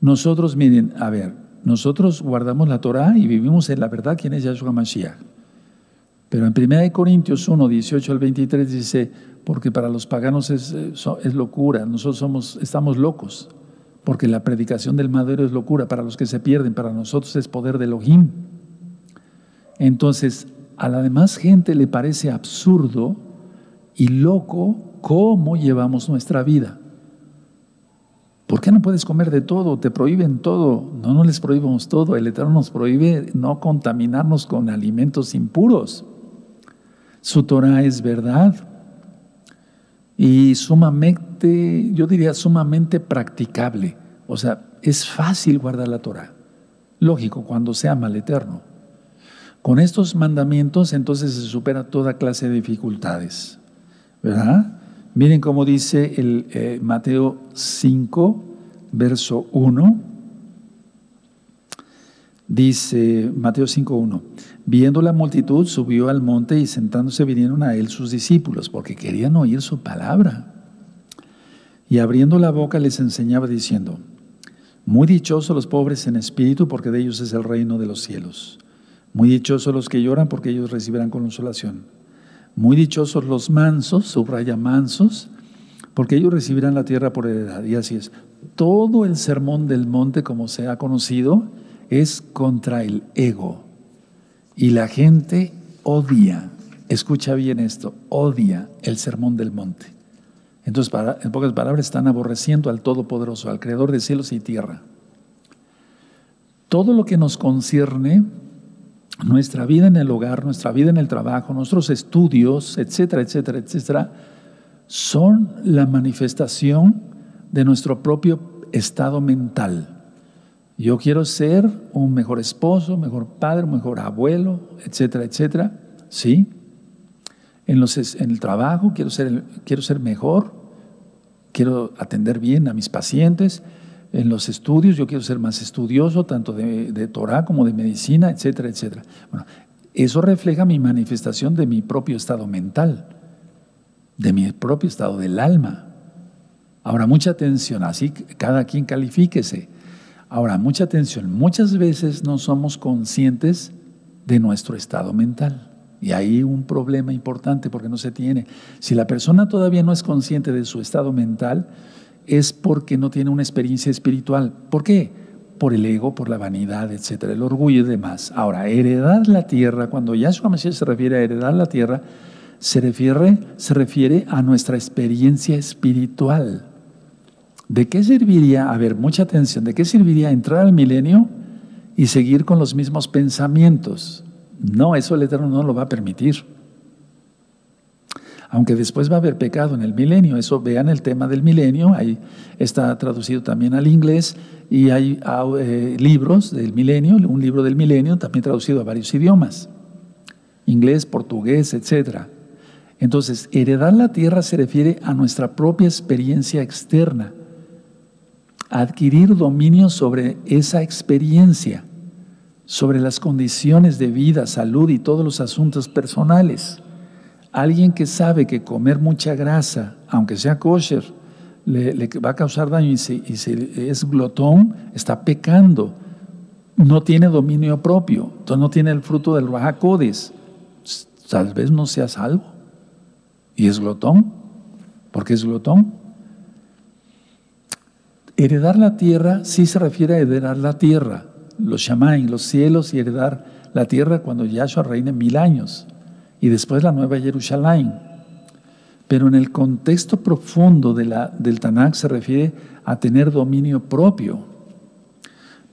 Nosotros, miren, a ver, nosotros guardamos la Torah y vivimos en la verdad, ¿quién es Yahshua Mashiach? Pero en 1 Corintios 1, 18 al 23 dice, porque para los paganos es, eh, es locura, nosotros somos, estamos locos, porque la predicación del madero es locura, para los que se pierden, para nosotros es poder de Elohim. Entonces, a la demás gente le parece absurdo y loco cómo llevamos nuestra vida. ¿Por qué no puedes comer de todo? Te prohíben todo. No, no les prohibimos todo. El Eterno nos prohíbe no contaminarnos con alimentos impuros. Su Torah es verdad y sumamente, yo diría sumamente practicable. O sea, es fácil guardar la Torah. Lógico, cuando se ama al Eterno. Con estos mandamientos entonces se supera toda clase de dificultades. ¿Verdad? Miren cómo dice el eh, Mateo 5, verso 1. Dice Mateo 5.1, viendo la multitud subió al monte y sentándose vinieron a él sus discípulos porque querían oír su palabra. Y abriendo la boca les enseñaba diciendo, muy dichosos los pobres en espíritu porque de ellos es el reino de los cielos. Muy dichosos los que lloran porque ellos recibirán consolación. Muy dichosos los mansos, subraya mansos, porque ellos recibirán la tierra por heredad. Y así es. Todo el sermón del monte, como se ha conocido, es contra el ego. Y la gente odia, escucha bien esto, odia el sermón del monte. Entonces, en pocas palabras, están aborreciendo al Todopoderoso, al Creador de cielos y tierra. Todo lo que nos concierne, nuestra vida en el hogar, nuestra vida en el trabajo, nuestros estudios, etcétera, etcétera, etcétera, son la manifestación de nuestro propio estado mental. Yo quiero ser un mejor esposo, mejor padre, mejor abuelo, etcétera, etcétera. ¿Sí? En el trabajo quiero ser, quiero ser mejor, quiero atender bien a mis pacientes. En los estudios yo quiero ser más estudioso, tanto de, de Torah como de medicina, etcétera, etcétera. Bueno, eso refleja mi manifestación de mi propio estado mental, de mi propio estado del alma. Ahora, mucha atención, así cada quien califíquese. Ahora, mucha atención, muchas veces no somos conscientes de nuestro estado mental. Y hay un problema importante porque no se tiene. Si la persona todavía no es consciente de su estado mental, es porque no tiene una experiencia espiritual. ¿Por qué? Por el ego, por la vanidad, etcétera, el orgullo y demás. Ahora, heredar la tierra, cuando Yahshua Mashiach se refiere a heredar la tierra, se refiere, se refiere a nuestra experiencia espiritual. ¿De qué serviría, a ver, mucha atención, de qué serviría entrar al milenio y seguir con los mismos pensamientos? No, eso el Eterno no lo va a permitir. Aunque después va a haber pecado en el milenio, eso vean el tema del milenio, ahí está traducido también al inglés y hay ah, eh, libros del milenio, un libro del milenio también traducido a varios idiomas, inglés, portugués, etc. Entonces, heredar la tierra se refiere a nuestra propia experiencia externa adquirir dominio sobre esa experiencia, sobre las condiciones de vida, salud y todos los asuntos personales. Alguien que sabe que comer mucha grasa, aunque sea kosher, le, va a causar daño y si, es glotón, está pecando. No tiene dominio propio, entonces no tiene el fruto del Rahakodes. Tal vez no sea salvo. Y es glotón. ¿Por qué es glotón? Heredar la tierra sí se refiere a heredar la tierra, los Shamaim, los cielos y heredar la tierra cuando Yahshua reine mil años y después la nueva Jerusalén. Pero en el contexto profundo del Tanakh se refiere a tener dominio propio.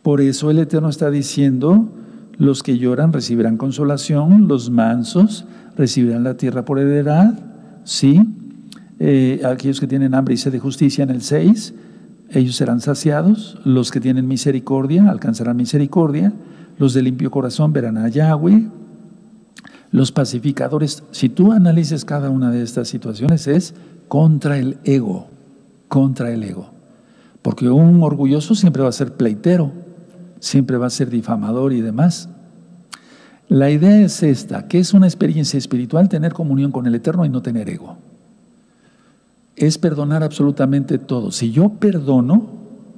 Por eso el Eterno está diciendo, los que lloran recibirán consolación, los mansos recibirán la tierra por heredad, ¿sí? Eh, aquellos que tienen hambre y sed de justicia en el 6, ellos serán saciados, los que tienen misericordia alcanzarán misericordia, los de limpio corazón verán a Yahweh, los pacificadores, si tú analices cada una de estas situaciones, es contra el ego, contra el ego. Porque un orgulloso siempre va a ser pleitero, siempre va a ser difamador y demás. La idea es esta, que es una experiencia espiritual tener comunión con el Eterno y no tener ego es perdonar absolutamente todo. Si yo perdono,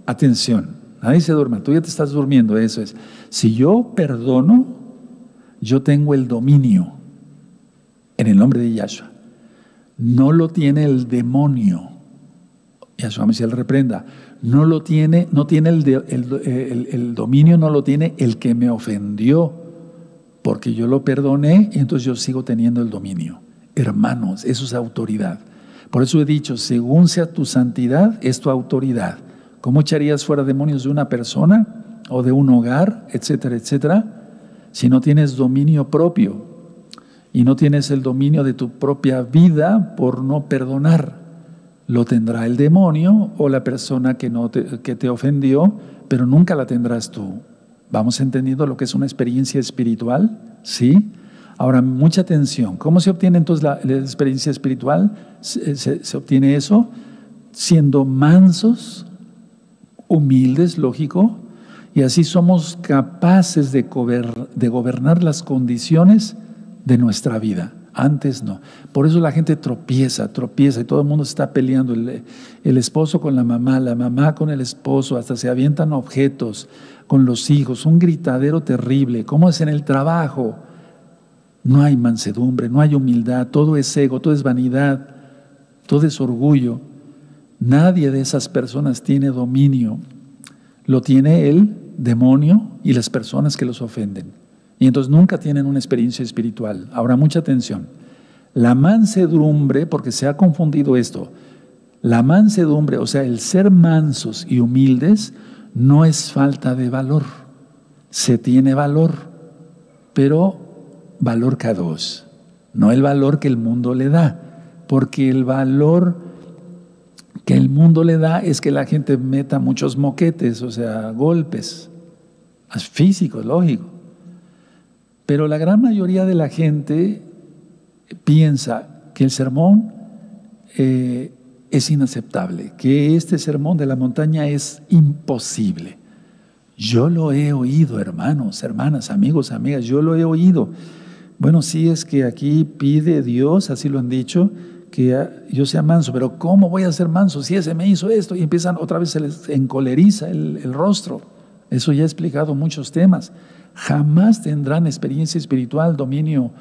atención, nadie se duerma, tú ya te estás durmiendo, eso es. Si yo perdono, yo tengo el dominio en el nombre de Yahshua. No lo tiene el demonio. Yahshua me le reprenda. No lo tiene, no tiene el, el dominio, no lo tiene el que me ofendió, porque yo lo perdoné y entonces yo sigo teniendo el dominio. Hermanos, eso es autoridad. Por eso he dicho, según sea tu santidad, es tu autoridad. ¿Cómo echarías fuera demonios de una persona o de un hogar, etcétera, etcétera? Si no tienes dominio propio y no tienes el dominio de tu propia vida por no perdonar, lo tendrá el demonio o la persona que, no te, que te ofendió, pero nunca la tendrás tú. ¿Vamos entendiendo lo que es una experiencia espiritual? ¿Sí? Ahora, mucha atención. ¿Cómo se obtiene entonces la, experiencia espiritual? Se, obtiene eso siendo mansos, humildes, lógico, y así somos capaces de, gobernar las condiciones de nuestra vida. Antes no. Por eso la gente tropieza, tropieza y todo el mundo está peleando. El, el, esposo con la mamá, la mamá con el esposo, hasta se avientan objetos con los hijos. Un gritadero terrible. ¿Cómo es en el trabajo? No hay mansedumbre, no hay humildad, todo es ego, todo es vanidad, todo es orgullo. Nadie de esas personas tiene dominio. Lo tiene el demonio y las personas que los ofenden. Y entonces nunca tienen una experiencia espiritual. Ahora, mucha atención. La mansedumbre, porque se ha confundido esto, la mansedumbre, o sea, el ser mansos y humildes, no es falta de valor. Se tiene valor, pero valor K2, no el valor que el mundo le da, porque el valor que el mundo le da es que la gente meta muchos moquetes, o sea, golpes físicos, lógico. Pero la gran mayoría de la gente piensa que el sermón eh, es inaceptable, que este sermón de la montaña es imposible. Yo lo he oído, hermanos, hermanas, amigos, amigas, yo lo he oído. Bueno, sí es que aquí pide Dios, así lo han dicho, que yo sea manso, pero ¿cómo voy a ser manso si ese me hizo esto? Y empiezan otra vez, se les encoleriza el, rostro. Eso ya he explicado muchos temas jamás tendrán experiencia espiritual, dominio.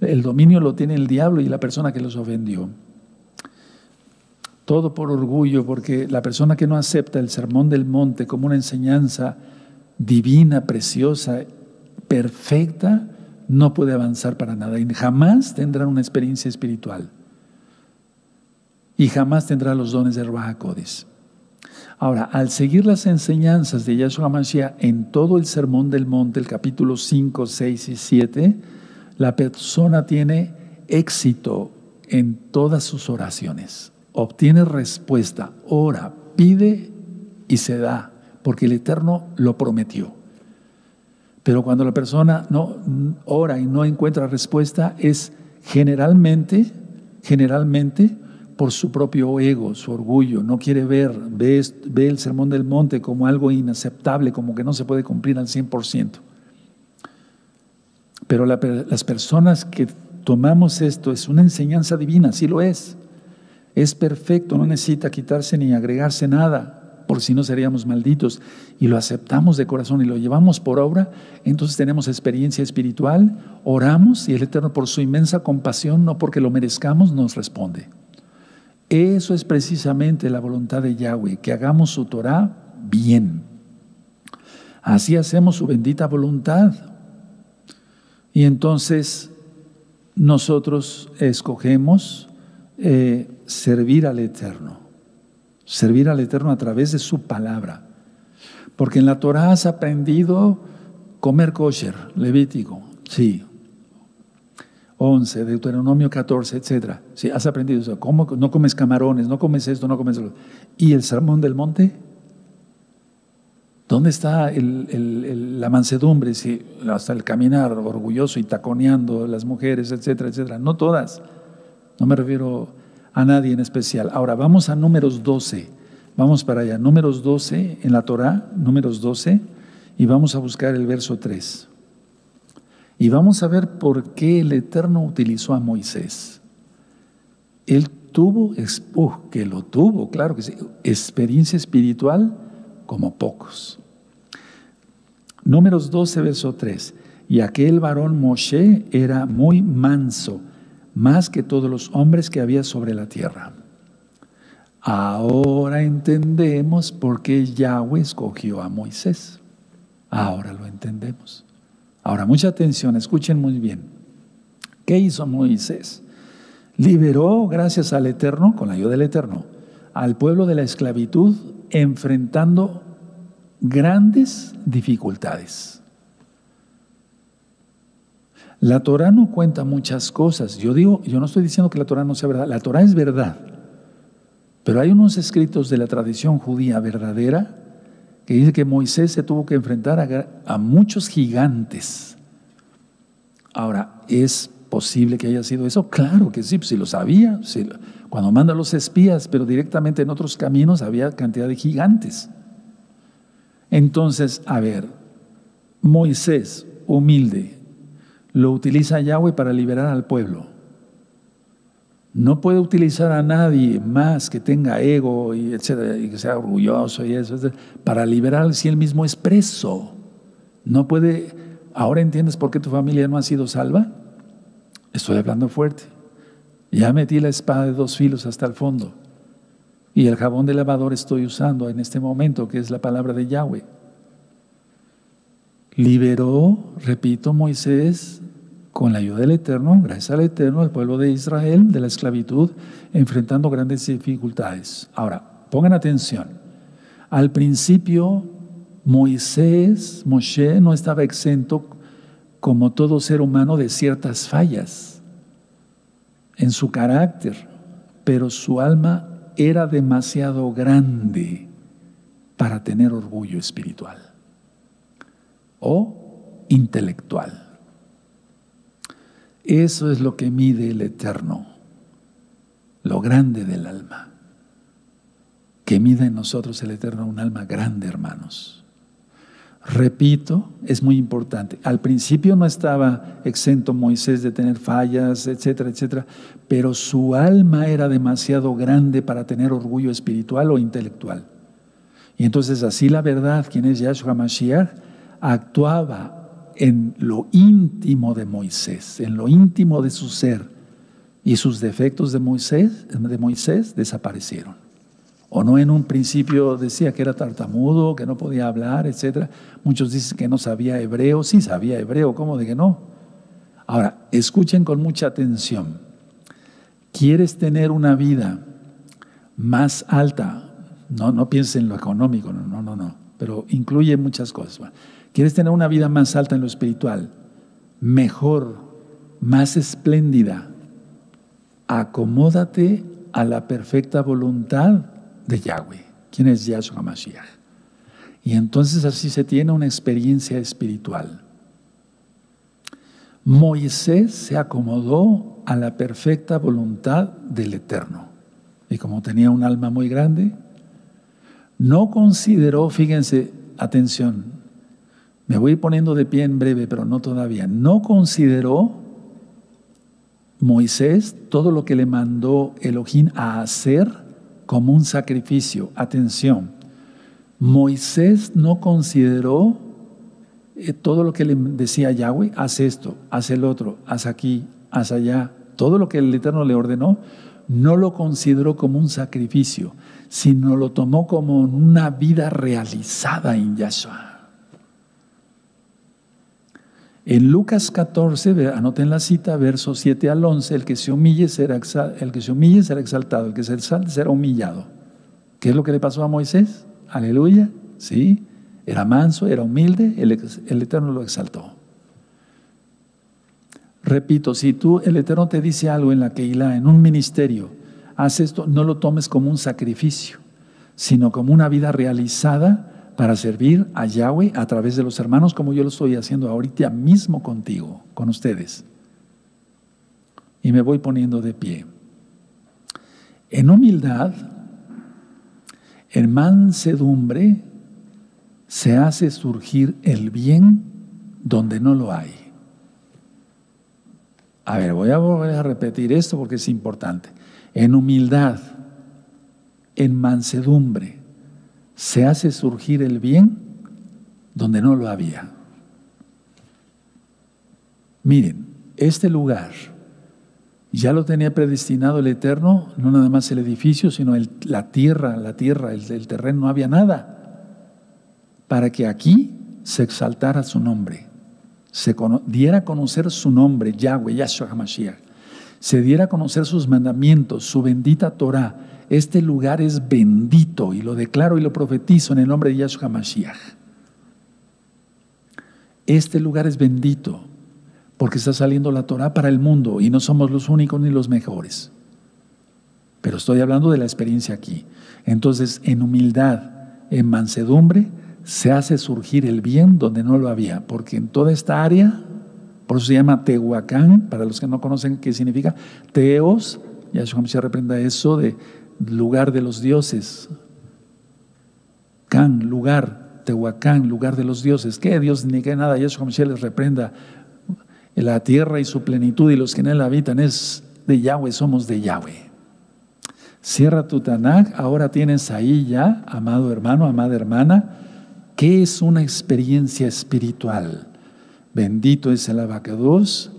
El dominio lo tiene el diablo y la persona que los ofendió. Todo por orgullo, porque la persona que no acepta el sermón del monte como una enseñanza divina, preciosa, perfecta, no puede avanzar para nada y jamás tendrá una experiencia espiritual. Y jamás tendrá los dones de Ruach Ahora, al seguir las enseñanzas de Yahshua Mashiach en todo el Sermón del Monte, el capítulo 5, 6 y 7, la persona tiene éxito en todas sus oraciones. Obtiene respuesta, ora, pide y se da, porque el Eterno lo prometió. Pero cuando la persona no ora y no encuentra respuesta, es generalmente, generalmente, por su propio ego, su orgullo, no quiere ver, ve, el sermón del monte como algo inaceptable, como que no se puede cumplir al 100%. Pero las personas que tomamos esto es una enseñanza divina, sí lo es. Es perfecto, no necesita quitarse ni agregarse nada, por si no seríamos malditos. Y lo aceptamos de corazón y lo llevamos por obra, entonces tenemos experiencia espiritual, oramos y el Eterno por su inmensa compasión, no porque lo merezcamos, nos responde. Eso es precisamente la voluntad de Yahweh, que hagamos su Torah bien. Así hacemos su bendita voluntad. Y entonces nosotros escogemos eh, servir al Eterno, servir al Eterno a través de su palabra. Porque en la Torah has aprendido comer kosher, levítico, sí, 11, Deuteronomio 14, etc. Si has aprendido eso, ¿cómo no comes camarones, no comes esto, no comes lo ¿Y el sermón del monte? ¿Dónde está la mansedumbre? Si, hasta el caminar orgulloso y taconeando las mujeres, etcétera, etcétera. No todas. No me refiero a nadie en especial. Ahora, vamos a números 12. Vamos para allá. Números 12 en la Torah, números 12, y vamos a buscar el verso 3. Y vamos a ver por qué el Eterno utilizó a Moisés. Él tuvo, uh, que lo tuvo, claro que sí, experiencia espiritual como pocos. Números 12, verso 3. Y aquel varón Moshe era muy manso, más que todos los hombres que había sobre la tierra. Ahora entendemos por qué Yahweh escogió a Moisés. Ahora lo entendemos. Ahora, mucha atención, escuchen muy bien. ¿Qué hizo Moisés? Liberó, gracias al Eterno, con la ayuda del Eterno, al pueblo de la esclavitud enfrentando grandes dificultades. La Torah no cuenta muchas cosas. Yo digo, yo no estoy diciendo que la Torah no sea verdad. La Torah es verdad. Pero hay unos escritos de la tradición judía verdadera que dice que Moisés se tuvo que enfrentar a, muchos gigantes. Ahora, ¿es posible que haya sido eso? Claro que sí, pues, si lo sabía, cuando manda a los espías, pero directamente en otros caminos había cantidad de gigantes. Entonces, a ver, Moisés, humilde, lo utiliza Yahweh para liberar al pueblo. No puede utilizar a nadie más que tenga ego y etcétera, y que sea orgulloso y eso, para liberar si él mismo es preso. No puede. ¿Ahora entiendes por qué tu familia no ha sido salva? Estoy hablando fuerte. Ya metí la espada de dos filos hasta el fondo. Y el jabón de lavador estoy usando en este momento, que es la palabra de Yahweh. Liberó, repito, Moisés con la ayuda del Eterno, gracias al Eterno, al pueblo de Israel de la esclavitud, enfrentando grandes dificultades. Ahora, pongan atención. Al principio, Moisés, Moshe, no estaba exento, como todo ser humano, de ciertas fallas en su carácter, pero su alma era demasiado grande para tener orgullo espiritual o intelectual. Eso es lo que mide el Eterno, lo grande del alma. Que mide en nosotros el Eterno un alma grande, hermanos. Repito, es muy importante. Al principio no estaba exento Moisés de tener fallas, etcétera, etcétera, pero su alma era demasiado grande para tener orgullo espiritual o intelectual. Y entonces así la verdad, quien es Yahshua Mashiach, actuaba en lo íntimo de Moisés, en lo íntimo de su ser, y sus defectos de Moisés, de Moisés desaparecieron. O no en un principio decía que era tartamudo, que no podía hablar, etc. Muchos dicen que no sabía hebreo. Sí sabía hebreo, ¿cómo de que no? Ahora, escuchen con mucha atención. ¿Quieres tener una vida más alta? No, no pienses en lo económico, no, no, no, no. Pero incluye muchas cosas. ¿Quieres tener una vida más alta en lo espiritual? Mejor, más espléndida. Acomódate a la perfecta voluntad de Yahweh. ¿Quién es Yahshua Mashiach? Y entonces así se tiene una experiencia espiritual. Moisés se acomodó a la perfecta voluntad del Eterno. Y como tenía un alma muy grande, no consideró, fíjense, atención, me voy poniendo de pie en breve, pero no todavía. No consideró Moisés todo lo que le mandó Elohim a hacer como un sacrificio. Atención, Moisés no consideró eh, todo lo que le decía Yahweh, haz esto, haz el otro, haz aquí, haz allá. Todo lo que el Eterno le ordenó, no lo consideró como un sacrificio, sino lo tomó como una vida realizada en Yahshua. En Lucas 14, anoten la cita, versos 7 al 11, el que se humille será, el que se humille será exaltado, el que se exalte será humillado. ¿Qué es lo que le pasó a Moisés? Aleluya, sí, era manso, era humilde, el, Eterno lo exaltó. Repito, si tú, el Eterno te dice algo en la Keilah, en un ministerio, haz esto, no lo tomes como un sacrificio, sino como una vida realizada para servir a Yahweh a través de los hermanos como yo lo estoy haciendo ahorita mismo contigo, con ustedes. Y me voy poniendo de pie. En humildad, en mansedumbre, se hace surgir el bien donde no lo hay. A ver, voy a volver a repetir esto porque es importante. En humildad, en mansedumbre, se hace surgir el bien donde no lo había. Miren, este lugar ya lo tenía predestinado el Eterno, no nada más el edificio, sino la tierra, la tierra, el, terreno, no había nada, para que aquí se exaltara su nombre, se diera a conocer su nombre, Yahweh, Yahshua HaMashiach, se diera a conocer sus mandamientos, su bendita Torah, este lugar es bendito y lo declaro y lo profetizo en el nombre de Yahshua Mashiach. Este lugar es bendito porque está saliendo la Torah para el mundo y no somos los únicos ni los mejores. Pero estoy hablando de la experiencia aquí. Entonces, en humildad, en mansedumbre, se hace surgir el bien donde no lo había, porque en toda esta área, por eso se llama Tehuacán, para los que no conocen qué significa, Teos, Yahshua Mashiach reprenda eso de lugar de los dioses. Can, lugar. Tehuacán, lugar de los dioses. ¿Qué Dios ni qué nada? Yeshua Mashiach les reprenda. La tierra y su plenitud y los que en él habitan es de Yahweh, somos de Yahweh. Cierra tu Tanakh, ahora tienes ahí ya, amado hermano, amada hermana, ¿qué es una experiencia espiritual? Bendito es el abacados,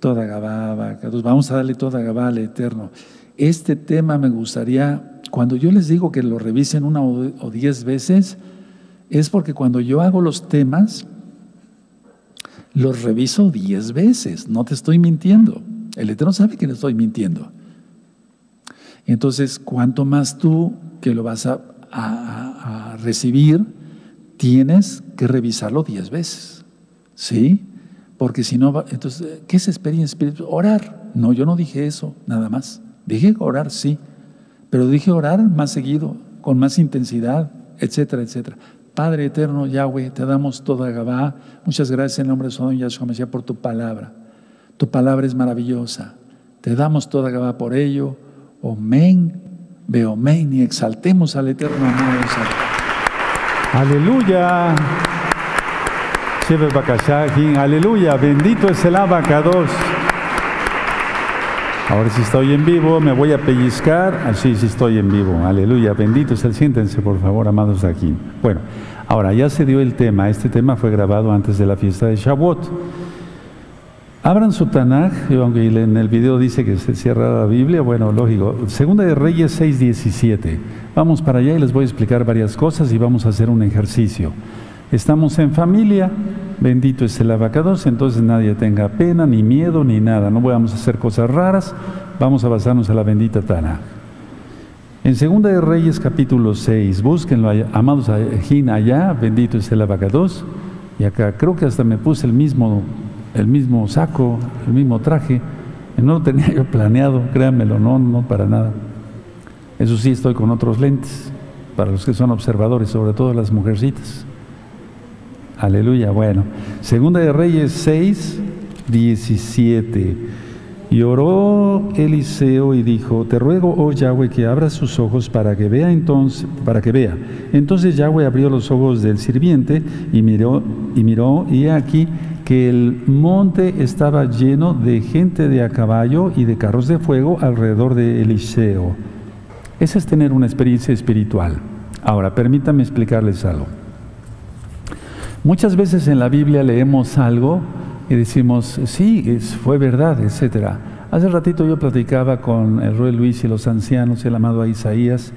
toda Gabá, abacados. Vamos a darle toda Gabá al Eterno. Este tema me gustaría, cuando yo les digo que lo revisen una o diez veces, es porque cuando yo hago los temas, los reviso diez veces, no te estoy mintiendo. El Eterno sabe que le estoy mintiendo. Entonces, cuanto más tú que lo vas a, recibir, tienes que revisarlo diez veces. ¿Sí? Porque si no, entonces, ¿qué es experiencia espiritual? Orar. No, yo no dije eso, nada más. Dije orar, sí. Pero dije orar más seguido, con más intensidad, etcétera, etcétera. Padre eterno, Yahweh, te damos toda Gabá. Muchas gracias en nombre de Sodom Yahshua Mesías por tu palabra. Tu palabra es maravillosa. Te damos toda Gabá por ello. Omen, Beomen y exaltemos al eterno amado. Aleluya. Aleluya. Bendito es el abacados. Ahora si estoy en vivo, me voy a pellizcar. Así, sí estoy en vivo. Aleluya. Bendito es. Siéntense, por favor, amados aquí. Bueno, ahora ya se dio el tema. Este tema fue grabado antes de la fiesta de Shavuot. Abran su Tanaj, aunque en el video dice que se cierra la Biblia, bueno, lógico. Segunda de Reyes 6:17. Vamos para allá y les voy a explicar varias cosas y vamos a hacer un ejercicio. Estamos en familia, bendito es el abacados, entonces nadie tenga pena, ni miedo, ni nada. No vamos a hacer cosas raras, vamos a basarnos en la bendita Tanaj. En Segunda de Reyes capítulo 6, búsquenlo, allá, amados allá, bendito es el abacados. Y acá creo que hasta me puse el mismo el mismo saco, el mismo traje. No lo tenía yo planeado, créanmelo, no, no para nada. Eso sí, estoy con otros lentes, para los que son observadores, sobre todo las mujercitas. Aleluya, bueno. Segunda de Reyes 6, 17. Y oró Eliseo y dijo, te ruego, oh Yahweh, que abra sus ojos para que vea entonces, para que vea. Entonces Yahweh abrió los ojos del sirviente y miró, y miró, y aquí que el monte estaba lleno de gente de a caballo y de carros de fuego alrededor de Eliseo. Esa es tener una experiencia espiritual. Ahora, permítame explicarles algo. Muchas veces en la Biblia leemos algo y decimos, sí, fue verdad, etc. Hace ratito yo platicaba con el rey Luis y los ancianos, el amado Isaías,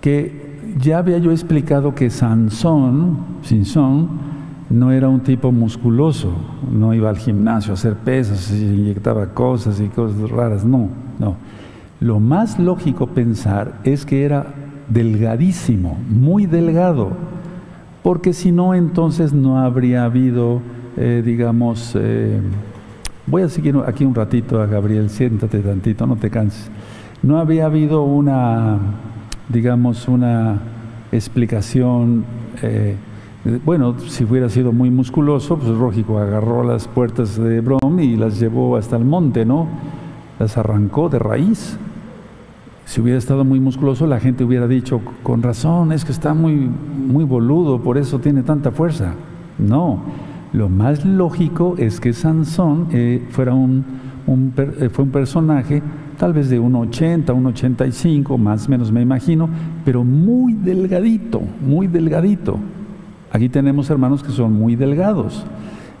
que ya había yo explicado que Sansón, Sansón, no era un tipo musculoso, no iba al gimnasio a hacer pesas, inyectaba cosas y cosas raras, no, no. Lo más lógico pensar es que era delgadísimo, muy delgado, porque si no, entonces no habría habido, eh, digamos, eh, voy a seguir aquí un ratito a Gabriel, siéntate tantito, no te canses. No habría habido una, digamos, una explicación eh, bueno, si hubiera sido muy musculoso, pues lógico, agarró las puertas de Brom y las llevó hasta el monte, ¿no? Las arrancó de raíz. Si hubiera estado muy musculoso, la gente hubiera dicho, con razón, es que está muy, muy boludo, por eso tiene tanta fuerza. No, lo más lógico es que Sansón eh, fuera un, eh, fue un personaje tal vez de 1,80, 1,85, más o menos me imagino, pero muy delgadito, muy delgadito. Aquí tenemos hermanos que son muy delgados.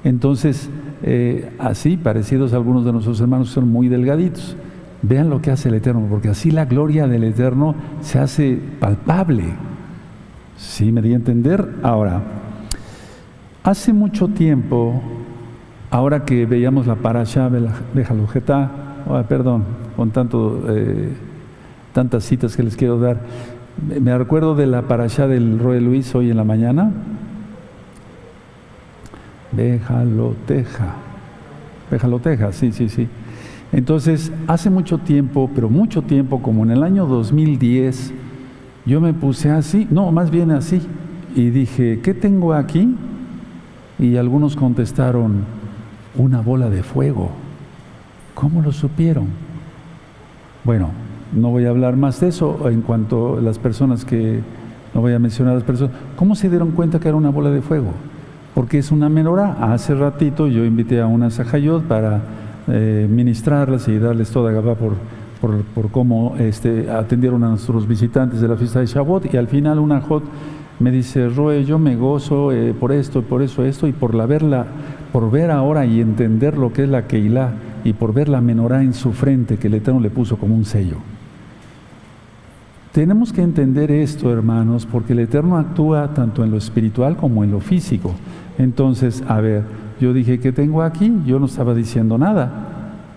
Entonces, eh, así, parecidos a algunos de nuestros hermanos, son muy delgaditos. Vean lo que hace el Eterno, porque así la gloria del Eterno se hace palpable. ¿Sí me di a entender? Ahora, hace mucho tiempo, ahora que veíamos la parasha de Jalujeta, oh, perdón, con tanto, eh, tantas citas que les quiero dar, me recuerdo de la parasha del Roy Luis hoy en la mañana, Bejaloteja. Bejaloteja, sí, sí, sí. Entonces, hace mucho tiempo, pero mucho tiempo, como en el año 2010, yo me puse así, no, más bien así, y dije, ¿qué tengo aquí? Y algunos contestaron, una bola de fuego. ¿Cómo lo supieron? Bueno, no voy a hablar más de eso en cuanto a las personas que no voy a mencionar a las personas, ¿cómo se dieron cuenta que era una bola de fuego? Porque es una menorá. Hace ratito yo invité a una Sajayot para eh, ministrarlas y darles toda Gabá por, por, cómo este, atendieron a nuestros visitantes de la fiesta de Shavuot y al final una Jot me dice, Roe, yo me gozo eh, por esto, por eso, esto y por la verla, por ver ahora y entender lo que es la Keilah y por ver la menorá en su frente que el Eterno le puso como un sello. Tenemos que entender esto, hermanos, porque el Eterno actúa tanto en lo espiritual como en lo físico. Entonces, a ver, yo dije, ¿qué tengo aquí? Yo no estaba diciendo nada.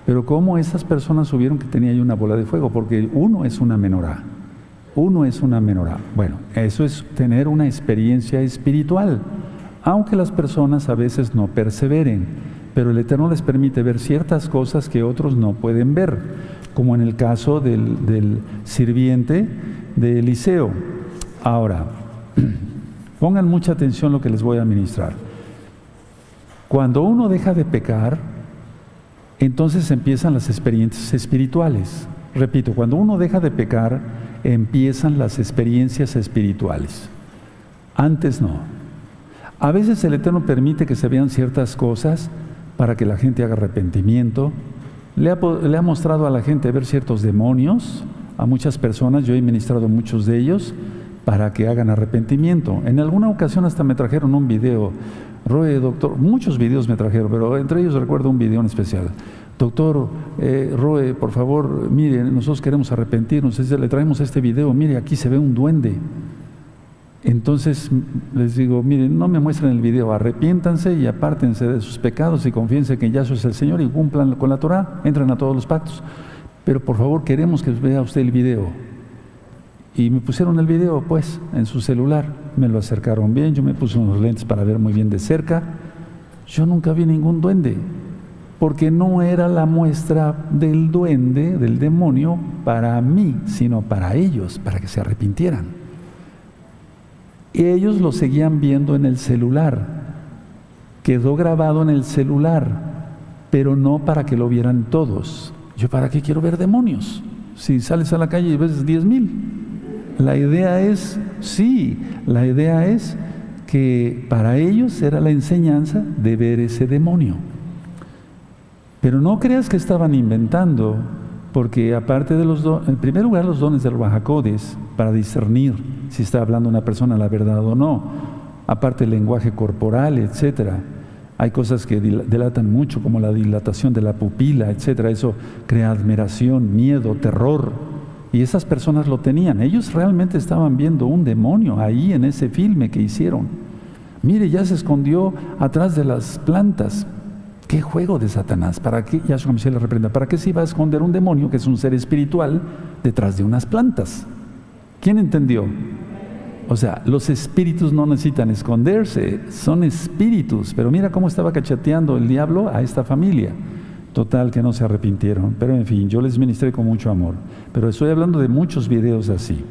Pero ¿cómo esas personas subieron que tenía ahí una bola de fuego? Porque uno es una menorá. Uno es una menorá. Bueno, eso es tener una experiencia espiritual, aunque las personas a veces no perseveren, pero el Eterno les permite ver ciertas cosas que otros no pueden ver, como en el caso del, del sirviente de Eliseo. Ahora, pongan mucha atención lo que les voy a ministrar. Cuando uno deja de pecar, entonces empiezan las experiencias espirituales. Repito, cuando uno deja de pecar, empiezan las experiencias espirituales. Antes no. A veces el Eterno permite que se vean ciertas cosas para que la gente haga arrepentimiento. Le ha, mostrado a la gente ver ciertos demonios, a muchas personas, yo he ministrado muchos de ellos, para que hagan arrepentimiento. En alguna ocasión hasta me trajeron un video, Roe, doctor, muchos videos me trajeron, pero entre ellos recuerdo un video en especial doctor eh, Roe, por favor, mire, nosotros queremos arrepentirnos, le traemos este video, mire, aquí se ve un duende. Entonces les digo, miren, no me muestren el video, arrepiéntanse y apártense de sus pecados y confíense que Yahshua es el Señor y cumplan con la Torah, entren a todos los pactos. Pero por favor, queremos que vea usted el video. Y me pusieron el video, pues, en su celular. Me lo acercaron bien, yo me puse unos lentes para ver muy bien de cerca. Yo nunca vi ningún duende porque no era la muestra del duende, del demonio, para mí, sino para ellos, para que se arrepintieran. Ellos lo seguían viendo en el celular, quedó grabado en el celular, pero no para que lo vieran todos. Yo, ¿para qué quiero ver demonios? Si sales a la calle y ves diez mil. La idea es, sí, la idea es que para ellos era la enseñanza de ver ese demonio. Pero no creas que estaban inventando, porque aparte de los dones, en primer lugar los dones del Bajacodes, para discernir si está hablando una persona la verdad o no, aparte el lenguaje corporal, etcétera. Hay cosas que delatan mucho, como la dilatación de la pupila, etcétera. Eso crea admiración, miedo, terror. Y esas personas lo tenían. Ellos realmente estaban viendo un demonio ahí en ese filme que hicieron. Mire, ya se escondió atrás de las plantas. ¿Qué juego de Satanás? ¿Para qué? Yahshua le reprenda. ¿Para qué se iba a esconder un demonio que es un ser espiritual detrás de unas plantas? ¿Quién entendió? O sea, los espíritus no necesitan esconderse, son espíritus. Pero mira cómo estaba cachateando el diablo a esta familia. Total, que no se arrepintieron. Pero en fin, yo les ministré con mucho amor. Pero estoy hablando de muchos videos así.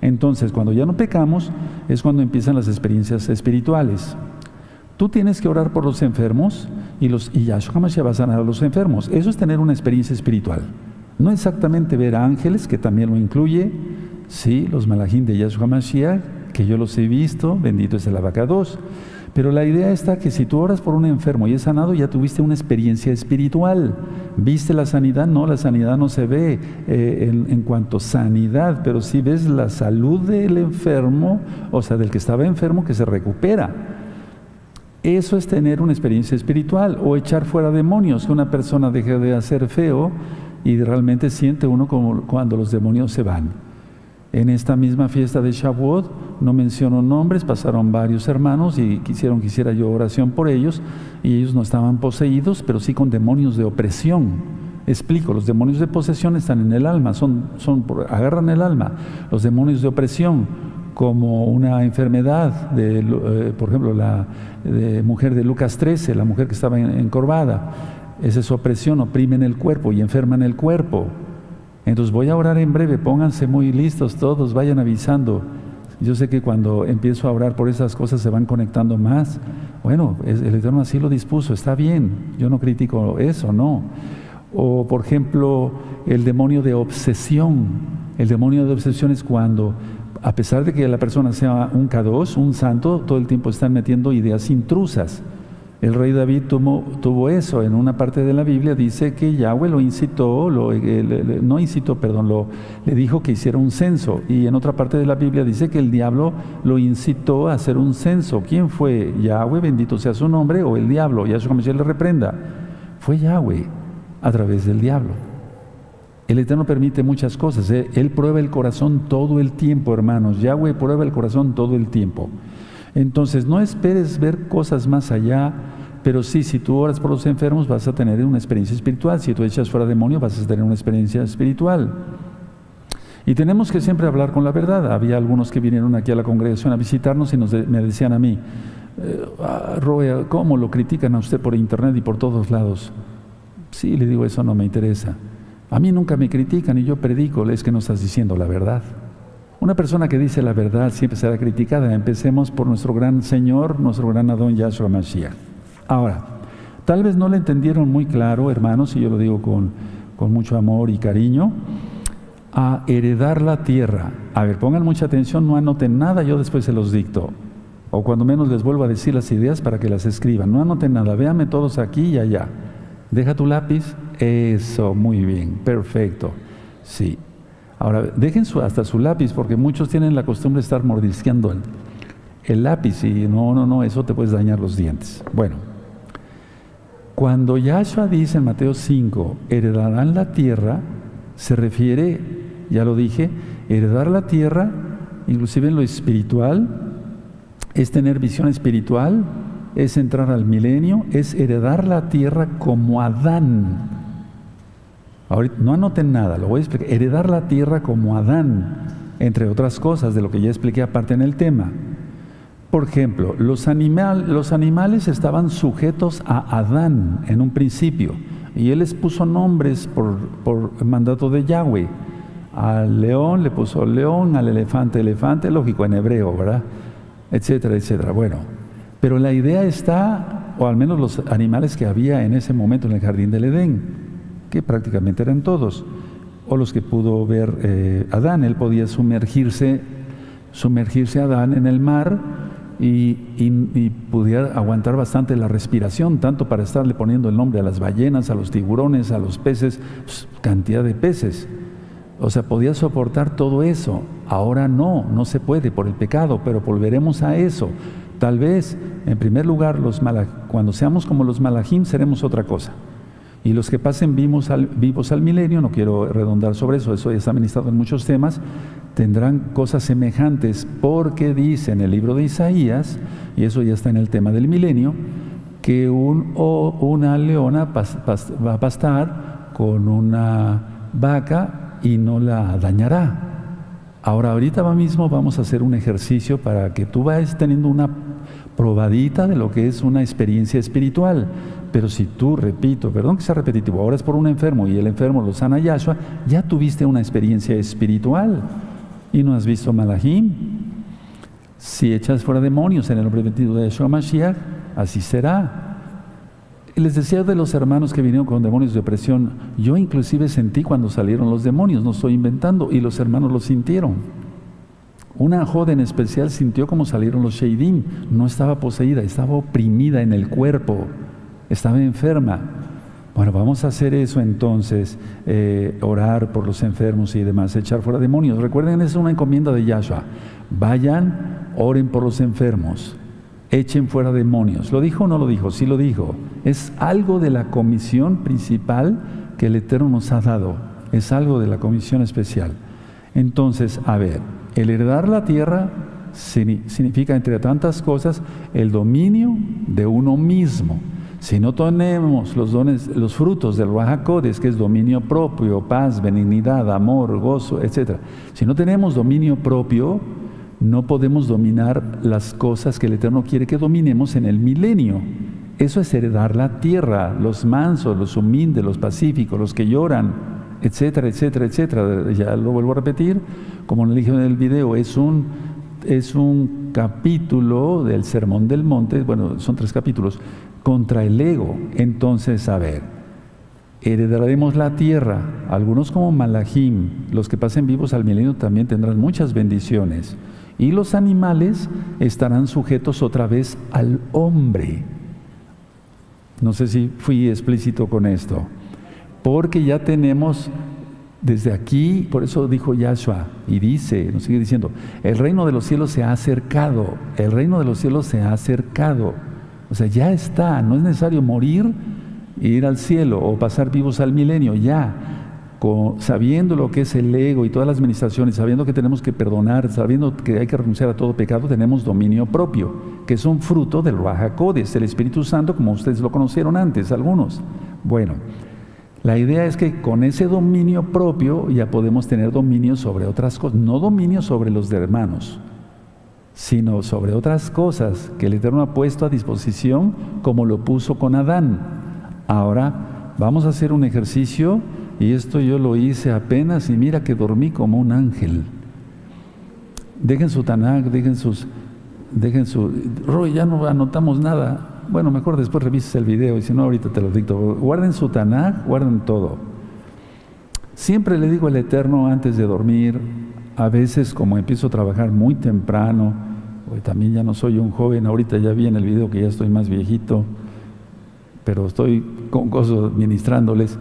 Entonces, cuando ya no pecamos, es cuando empiezan las experiencias espirituales. Tú tienes que orar por los enfermos y, los, y Yahshua Mashiach va a sanar a los enfermos. Eso es tener una experiencia espiritual. No exactamente ver ángeles, que también lo incluye, sí, los malajín de Yahshua Mashiach, que yo los he visto, bendito es el abacados. Pero la idea está que si tú oras por un enfermo y es sanado, ya tuviste una experiencia espiritual. ¿Viste la sanidad? No, la sanidad no se ve eh, en, en, cuanto a sanidad, pero si ves la salud del enfermo, o sea, del que estaba enfermo, que se recupera. Eso es tener una experiencia espiritual o echar fuera demonios, que una persona deje de hacer feo y realmente siente uno como cuando los demonios se van. En esta misma fiesta de Shavuot, no menciono nombres, pasaron varios hermanos y quisieron que hiciera yo oración por ellos y ellos no estaban poseídos, pero sí con demonios de opresión. Explico, los demonios de posesión están en el alma, son, son, agarran el alma. Los demonios de opresión como una enfermedad, de, eh, por ejemplo, la mujer de Lucas 13, la mujer que estaba encorvada. Esa es opresión, oprime en el cuerpo y enferma en el cuerpo. Entonces voy a orar en breve, pónganse muy listos todos, vayan avisando. Yo sé que cuando empiezo a orar por esas cosas se van conectando más. Bueno, el Eterno así lo dispuso, está bien, yo no critico eso, no. O por ejemplo, el demonio de obsesión. El demonio de obsesión es cuando a pesar de que la persona sea un K2, un santo, todo el tiempo están metiendo ideas intrusas. El rey David tuvo, eso. En una parte de la Biblia dice que Yahweh lo incitó, eh, no incitó, perdón, lo, le dijo que hiciera un censo. Y en otra parte de la Biblia dice que el diablo lo incitó a hacer un censo. ¿Quién fue? Yahweh, bendito sea su nombre, o el diablo. Yahshua Mashiach le reprenda. Fue Yahweh a través del diablo. El Eterno permite muchas cosas. ¿eh? Él prueba el corazón todo el tiempo, hermanos. Yahweh prueba el corazón todo el tiempo. Entonces, no esperes ver cosas más allá, pero sí, si tú oras por los enfermos, vas a tener una experiencia espiritual. Si tú echas fuera demonio, vas a tener una experiencia espiritual. Y tenemos que siempre hablar con la verdad. Había algunos que vinieron aquí a la congregación a visitarnos y nos me decían a mí, eh, ah, Roe, ¿cómo lo critican a usted por internet y por todos lados? Sí, le digo, eso no me interesa. A mí nunca me critican y yo predico, es que no estás diciendo la verdad. Una persona que dice la verdad siempre será criticada. Empecemos por nuestro gran Señor, nuestro gran Adón Yahshua Mashiach. Ahora, tal vez no le entendieron muy claro, hermanos, y yo lo digo con, con mucho amor y cariño, a heredar la tierra. A ver, pongan mucha atención, no anoten nada, yo después se los dicto. O cuando menos les vuelvo a decir las ideas para que las escriban. No anoten nada, véanme todos aquí y allá. Deja tu lápiz. Eso, muy bien, perfecto. Sí, Ahora, dejen hasta su lápiz, porque muchos tienen la costumbre de estar mordisqueando el, lápiz y no, no, no, eso te puedes dañar los dientes. Bueno, cuando Yahshua dice en Mateo 5, heredarán la tierra, se refiere, ya lo dije, heredar la tierra, inclusive en lo espiritual, es tener visión espiritual, es entrar al milenio, es heredar la tierra como Adán no anoten nada, lo voy a explicar. Heredar la tierra como Adán, entre otras cosas de lo que ya expliqué aparte en el tema. Por ejemplo, los, los animales estaban sujetos a Adán en un principio y él les puso nombres por, por mandato de Yahweh. Al león le puso león, al elefante elefante, lógico en hebreo, ¿verdad? Etcétera, etcétera. Bueno, pero la idea está, o al menos los animales que había en ese momento en el jardín del Edén, que prácticamente eran todos, o los que pudo ver eh, Adán. Él podía sumergirse, sumergirse Adán en el mar y, y, pudiera aguantar bastante la respiración, tanto para estarle poniendo el nombre a las ballenas, a los tiburones, a los peces, pues, cantidad de peces. O sea, podía soportar todo eso. Ahora no, no se puede por el pecado, pero volveremos a eso. Tal vez, en primer lugar, los cuando seamos como los malajim, seremos otra cosa. Y los que pasen vivos al, milenio, no quiero redondar sobre eso, eso ya está administrado en muchos temas, tendrán cosas semejantes porque dice en el libro de Isaías, y eso ya está en el tema del milenio, que un, o una leona va a pastar con una vaca y no la dañará. Ahora, ahorita mismo vamos a hacer un ejercicio para que tú vayas teniendo una probadita de lo que es una experiencia espiritual. Pero si tú, repito, perdón que sea repetitivo, ahora es por un enfermo y el enfermo lo sana Yahshua, ya tuviste una experiencia espiritual y no has visto Malahim. Si echas fuera demonios en el nombre de Yahshua Mashiach, así será. Les decía de los hermanos que vinieron con demonios de opresión, yo inclusive sentí cuando salieron los demonios, no estoy inventando, y los hermanos lo sintieron. Una joven especial sintió como salieron los Sheidim, no estaba poseída, estaba oprimida en el cuerpo estaba enferma. Bueno, vamos a hacer eso entonces, eh, orar por los enfermos y demás, echar fuera demonios. Recuerden, es una encomienda de Yahshua. Vayan, oren por los enfermos, echen fuera demonios. ¿Lo dijo o no lo dijo? Sí lo dijo. Es algo de la comisión principal que el Eterno nos ha dado. Es algo de la comisión especial. Entonces, a ver, el heredar la tierra significa, entre tantas cosas, el dominio de uno mismo. Si no tenemos los dones, los frutos del Rahakodes, que es dominio propio, paz, benignidad, amor, gozo, etc. Si no tenemos dominio propio, no podemos dominar las cosas que el Eterno quiere que dominemos en el milenio. Eso es heredar la tierra, los mansos, los humildes, los pacíficos, los que lloran, etcétera, etcétera, etcétera. Ya lo vuelvo a repetir, como le dije en el video, es un, es un capítulo del Sermón del Monte, bueno, son tres capítulos, contra el ego. Entonces, a ver, heredaremos la tierra. Algunos como Malahim, los que pasen vivos al milenio también tendrán muchas bendiciones. Y los animales estarán sujetos otra vez al hombre. No sé si fui explícito con esto. Porque ya tenemos desde aquí, por eso dijo Yahshua, y dice, nos sigue diciendo, el reino de los cielos se ha acercado, el reino de los cielos se ha acercado. O sea, ya está, no es necesario morir e ir al cielo o pasar vivos al milenio, ya. sabiendo lo que es el ego y todas las administraciones, sabiendo que tenemos que perdonar, sabiendo que hay que renunciar a todo pecado, tenemos dominio propio, que es un fruto del Raja el Espíritu Santo, como ustedes lo conocieron antes, algunos. Bueno, la idea es que con ese dominio propio ya podemos tener dominio sobre otras cosas, no dominio sobre los de hermanos, sino sobre otras cosas que el Eterno ha puesto a disposición como lo puso con Adán. Ahora vamos a hacer un ejercicio y esto yo lo hice apenas y mira que dormí como un ángel. Dejen su Tanakh, dejen sus, dejen su, Roy, ya no anotamos nada. Bueno, mejor después revises el video y si no, ahorita te lo dicto. Guarden su Tanakh, guarden todo. Siempre le digo al Eterno antes de dormir, a veces como empiezo a trabajar muy temprano, también ya no soy un joven, ahorita ya vi en el video que ya estoy más viejito, pero estoy con cosas ministrándoles.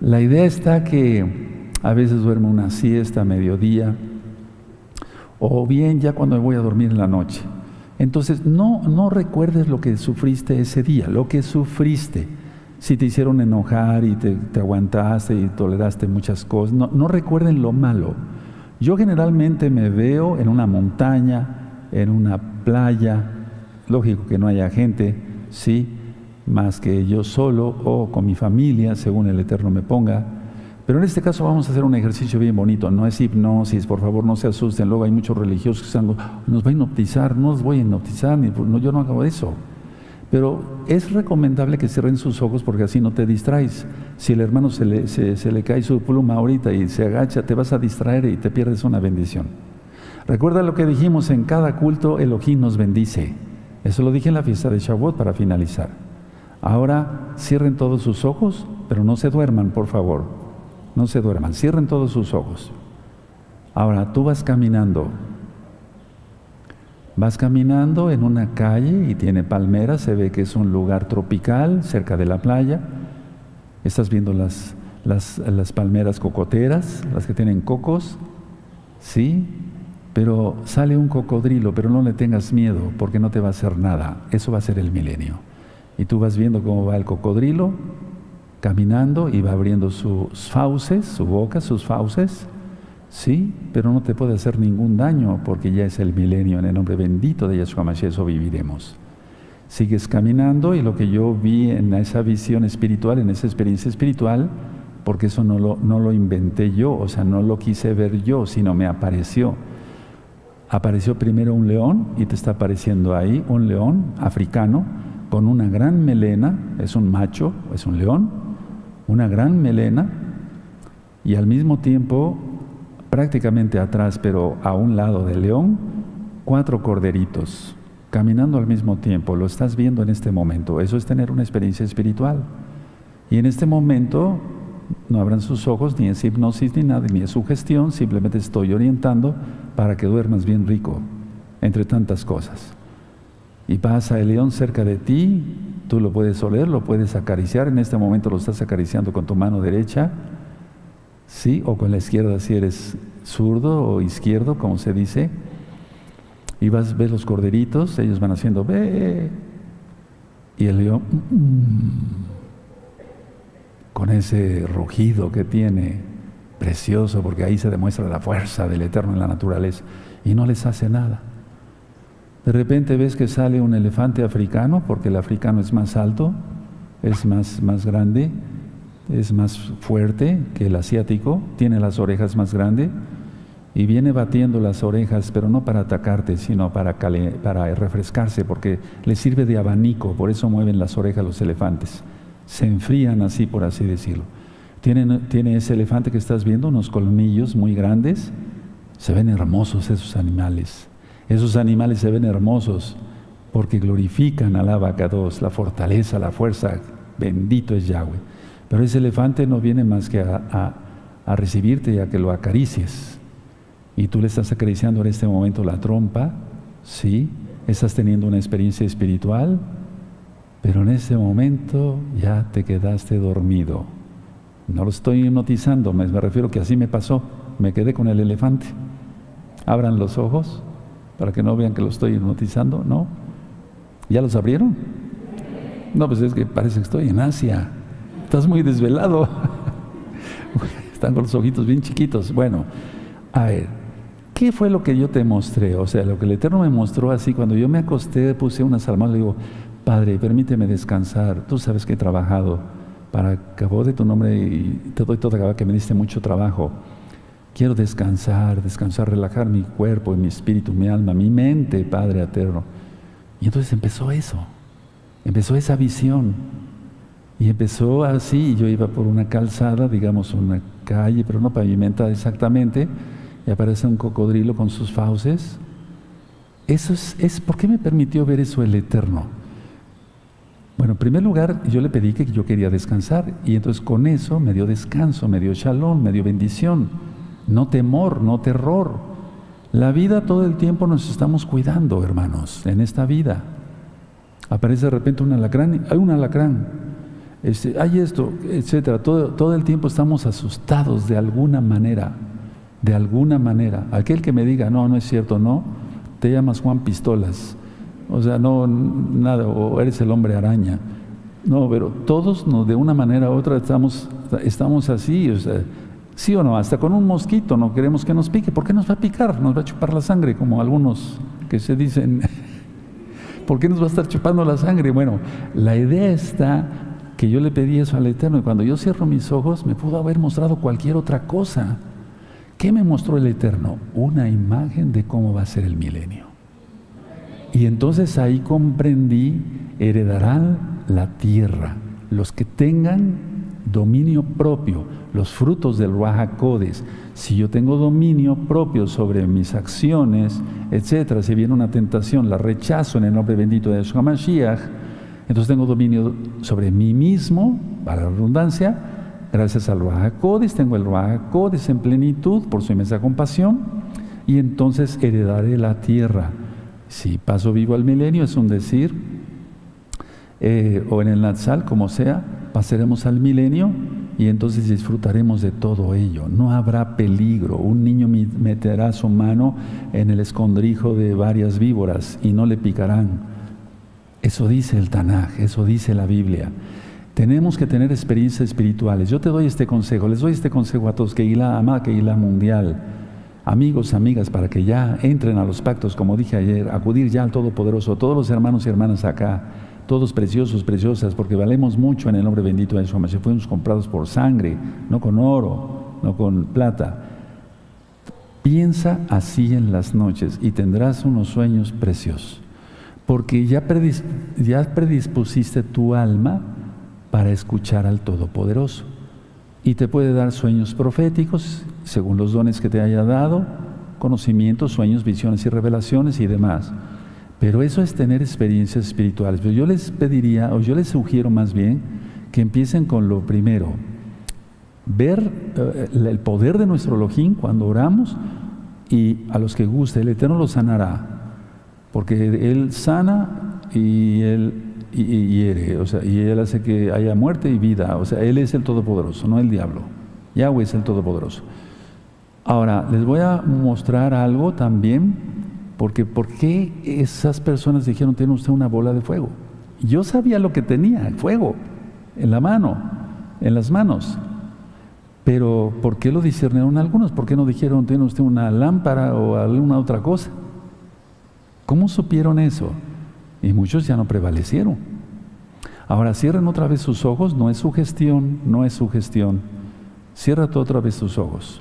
La idea está que a veces duermo una siesta a mediodía, o bien ya cuando me voy a dormir en la noche. Entonces, no, no recuerdes lo que sufriste ese día, lo que sufriste. Si te hicieron enojar y te, aguantaste y toleraste muchas cosas, no, no recuerden lo malo. Yo generalmente me veo en una montaña, en una playa, lógico que no haya gente, sí, más que yo solo o con mi familia, según el Eterno me ponga, pero en este caso vamos a hacer un ejercicio bien bonito, no es hipnosis, por favor no se asusten, luego hay muchos religiosos que están, nos va a hipnotizar, no os voy a hipnotizar, no, yo no hago eso. Pero es recomendable que cierren sus ojos porque así no te distraes. Si el hermano se le, cae su pluma ahorita y se agacha, te vas a distraer y te pierdes una bendición. Recuerda lo que dijimos en cada culto, Elohim nos bendice. Eso lo dije en la fiesta de Shavuot para finalizar. Ahora cierren todos sus ojos, pero no se duerman, por favor no se duerman, cierren todos sus ojos. Ahora, tú vas caminando, vas caminando en una calle y tiene palmeras, se ve que es un lugar tropical cerca de la playa. Estás viendo las, las, las palmeras cocoteras, las que tienen cocos, ¿sí? Pero sale un cocodrilo, pero no le tengas miedo porque no te va a hacer nada. Eso va a ser el milenio. Y tú vas viendo cómo va el cocodrilo caminando y va abriendo sus fauces, su boca, sus fauces, sí, pero no te puede hacer ningún daño porque ya es el milenio, en el nombre bendito de Yeshua Mashiach, viviremos. Sigues caminando y lo que yo vi en esa visión espiritual, en esa experiencia espiritual, porque eso no lo, no lo inventé yo, o sea, no lo quise ver yo, sino me apareció. Apareció primero un león y te está apareciendo ahí un león africano con una gran melena, es un macho, es un león, una gran melena y al mismo tiempo, prácticamente atrás, pero a un lado del león, cuatro corderitos caminando al mismo tiempo. Lo estás viendo en este momento. Eso es tener una experiencia espiritual. Y en este momento no abran sus ojos, ni es hipnosis ni nada, ni es sugestión, simplemente estoy orientando para que duermas bien rico, entre tantas cosas. Y pasa el león cerca de ti, Tú lo puedes oler, lo puedes acariciar. En este momento lo estás acariciando con tu mano derecha, ¿sí? O con la izquierda si eres zurdo o izquierdo, como se dice. Y vas, ves los corderitos, ellos van haciendo, ve. Y el león, mm, con ese rugido que tiene, precioso, porque ahí se demuestra la fuerza del Eterno en la naturaleza. Y no les hace nada. De repente ves que sale un elefante africano, porque el africano es más alto, es más, más grande, es más fuerte que el asiático, tiene las orejas más grandes y viene batiendo las orejas, pero no para atacarte, sino para, para refrescarse, porque le sirve de abanico, por eso mueven las orejas los elefantes. Se enfrían así, por así decirlo. Tiene, tiene ese elefante que estás viendo unos colmillos muy grandes, se ven hermosos esos animales. Esos animales se ven hermosos porque glorifican al Abacados, la fortaleza, la fuerza. Bendito es Yahweh. Pero ese elefante no viene más que a, recibirte y a que lo acaricies. Y tú le estás acariciando en este momento la trompa, ¿sí? Estás teniendo una experiencia espiritual, pero en ese momento ya te quedaste dormido. No lo estoy hipnotizando, me, refiero que así me pasó. Me quedé con el elefante. Abran los ojos para que no vean que lo estoy hipnotizando, ¿no? ¿Ya los abrieron? No, pues es que parece que estoy en Asia. Estás muy desvelado. Están con los ojitos bien chiquitos. Bueno, a ver, ¿qué fue lo que yo te mostré? O sea, lo que el Eterno me mostró así, cuando yo me acosté, puse unas almas, le digo, Padre, permíteme descansar. Tú sabes que he trabajado para cabo de tu nombre y te doy toda que me diste mucho trabajo. Quiero descansar, descansar, relajar mi cuerpo, mi espíritu, mi alma, mi mente, Padre eterno. Y entonces empezó eso, empezó esa visión. Y empezó así, yo iba por una calzada, digamos una calle, pero no pavimentada exactamente, y aparece un cocodrilo con sus fauces. Eso es, es, ¿por qué me permitió ver eso el Eterno? Bueno, en primer lugar, yo le pedí que yo quería descansar, y entonces con eso me dio descanso, me dio shalom, me dio bendición, no temor, no terror. La vida todo el tiempo nos estamos cuidando, hermanos, en esta vida. Aparece de repente un alacrán, hay un alacrán, este, hay esto, etcétera. Todo, todo el tiempo estamos asustados de alguna manera, de alguna manera. Aquel que me diga, no, no es cierto, no, te llamas Juan Pistolas. O sea, no, nada, o eres el hombre araña. No, pero todos no, de una manera u otra estamos, estamos así, o sea, sí o no, hasta con un mosquito no queremos que nos pique. ¿Por qué nos va a picar? Nos va a chupar la sangre, como algunos que se dicen. ¿Por qué nos va a estar chupando la sangre? Bueno, la idea está que yo le pedí eso al Eterno y cuando yo cierro mis ojos me pudo haber mostrado cualquier otra cosa. ¿Qué me mostró el Eterno? Una imagen de cómo va a ser el milenio. Y entonces ahí comprendí, heredarán la tierra los que tengan dominio propio, los frutos del Rahakodes. Si yo tengo dominio propio sobre mis acciones, etcétera, si viene una tentación, la rechazo en el nombre bendito de Yeshua entonces tengo dominio sobre mí mismo, para la redundancia, gracias al Ruach tengo el Ruach en plenitud por su inmensa compasión, y entonces heredaré la tierra. Si paso vivo al milenio, es un decir, eh, o en el Natsal, como sea, pasaremos al milenio y entonces disfrutaremos de todo ello. No habrá peligro. Un niño meterá su mano en el escondrijo de varias víboras y no le picarán eso dice el Tanaj, eso dice la Biblia. Tenemos que tener experiencias espirituales. Yo te doy este consejo, les doy este consejo a todos, que la ama, que la mundial, amigos, amigas, para que ya entren a los pactos, como dije ayer, acudir ya al Todopoderoso, todos los hermanos y hermanas acá, todos preciosos, preciosas, porque valemos mucho en el nombre bendito de Yeshua. Si fuimos comprados por sangre, no con oro, no con plata. Piensa así en las noches y tendrás unos sueños preciosos porque ya, predispusiste tu alma para escuchar al Todopoderoso. Y te puede dar sueños proféticos, según los dones que te haya dado, conocimientos, sueños, visiones y revelaciones y demás. Pero eso es tener experiencias espirituales. Pero yo les pediría, o yo les sugiero más bien, que empiecen con lo primero. Ver eh, el poder de nuestro Elohim cuando oramos y a los que guste, el Eterno los sanará porque Él sana y Él hiere, o sea, y Él hace que haya muerte y vida, o sea, Él es el Todopoderoso, no el diablo. Yahweh es el Todopoderoso. Ahora, les voy a mostrar algo también, porque ¿por qué esas personas dijeron, tiene usted una bola de fuego? Yo sabía lo que tenía, fuego, en la mano, en las manos. Pero ¿por qué lo discernieron algunos? ¿Por qué no dijeron, tiene usted una lámpara o alguna otra cosa? ¿Cómo supieron eso? Y muchos ya no prevalecieron. Ahora cierren otra vez sus ojos, no es sugestión, no es sugestión. Cierra otra vez tus ojos.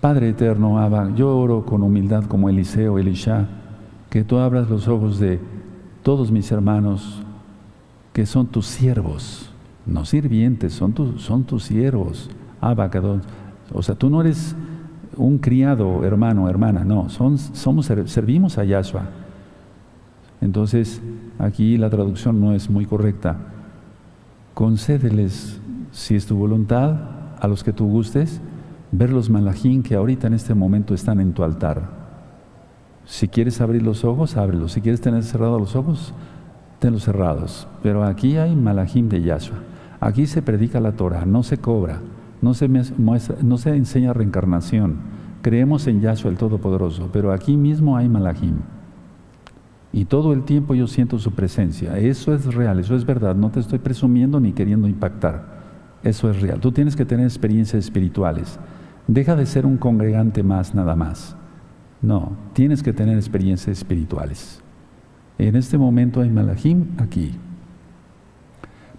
Padre eterno, Abba, yo oro con humildad como Eliseo, Elisha, que tú abras los ojos de todos mis hermanos, que son tus siervos, no sirvientes, son, son tus siervos. Abba, o sea, tú no eres un criado, hermano, hermana, no, somos, servimos a Yahshua. Entonces, aquí la traducción no es muy correcta. concédeles, si es tu voluntad, a los que tú gustes, ver los malajín que ahorita en este momento están en tu altar. Si quieres abrir los ojos, ábrelos. Si quieres tener cerrados los ojos, tenlos cerrados. Pero aquí hay malajim de Yahshua. Aquí se predica la Torah, no se cobra, no se, no se enseña reencarnación. Creemos en Yahshua el Todopoderoso, pero aquí mismo hay malajim. Y todo el tiempo yo siento su presencia. Eso es real, eso es verdad. No te estoy presumiendo ni queriendo impactar. Eso es real. Tú tienes que tener experiencias espirituales. Deja de ser un congregante más, nada más. No, tienes que tener experiencias espirituales. En este momento hay Malachim aquí,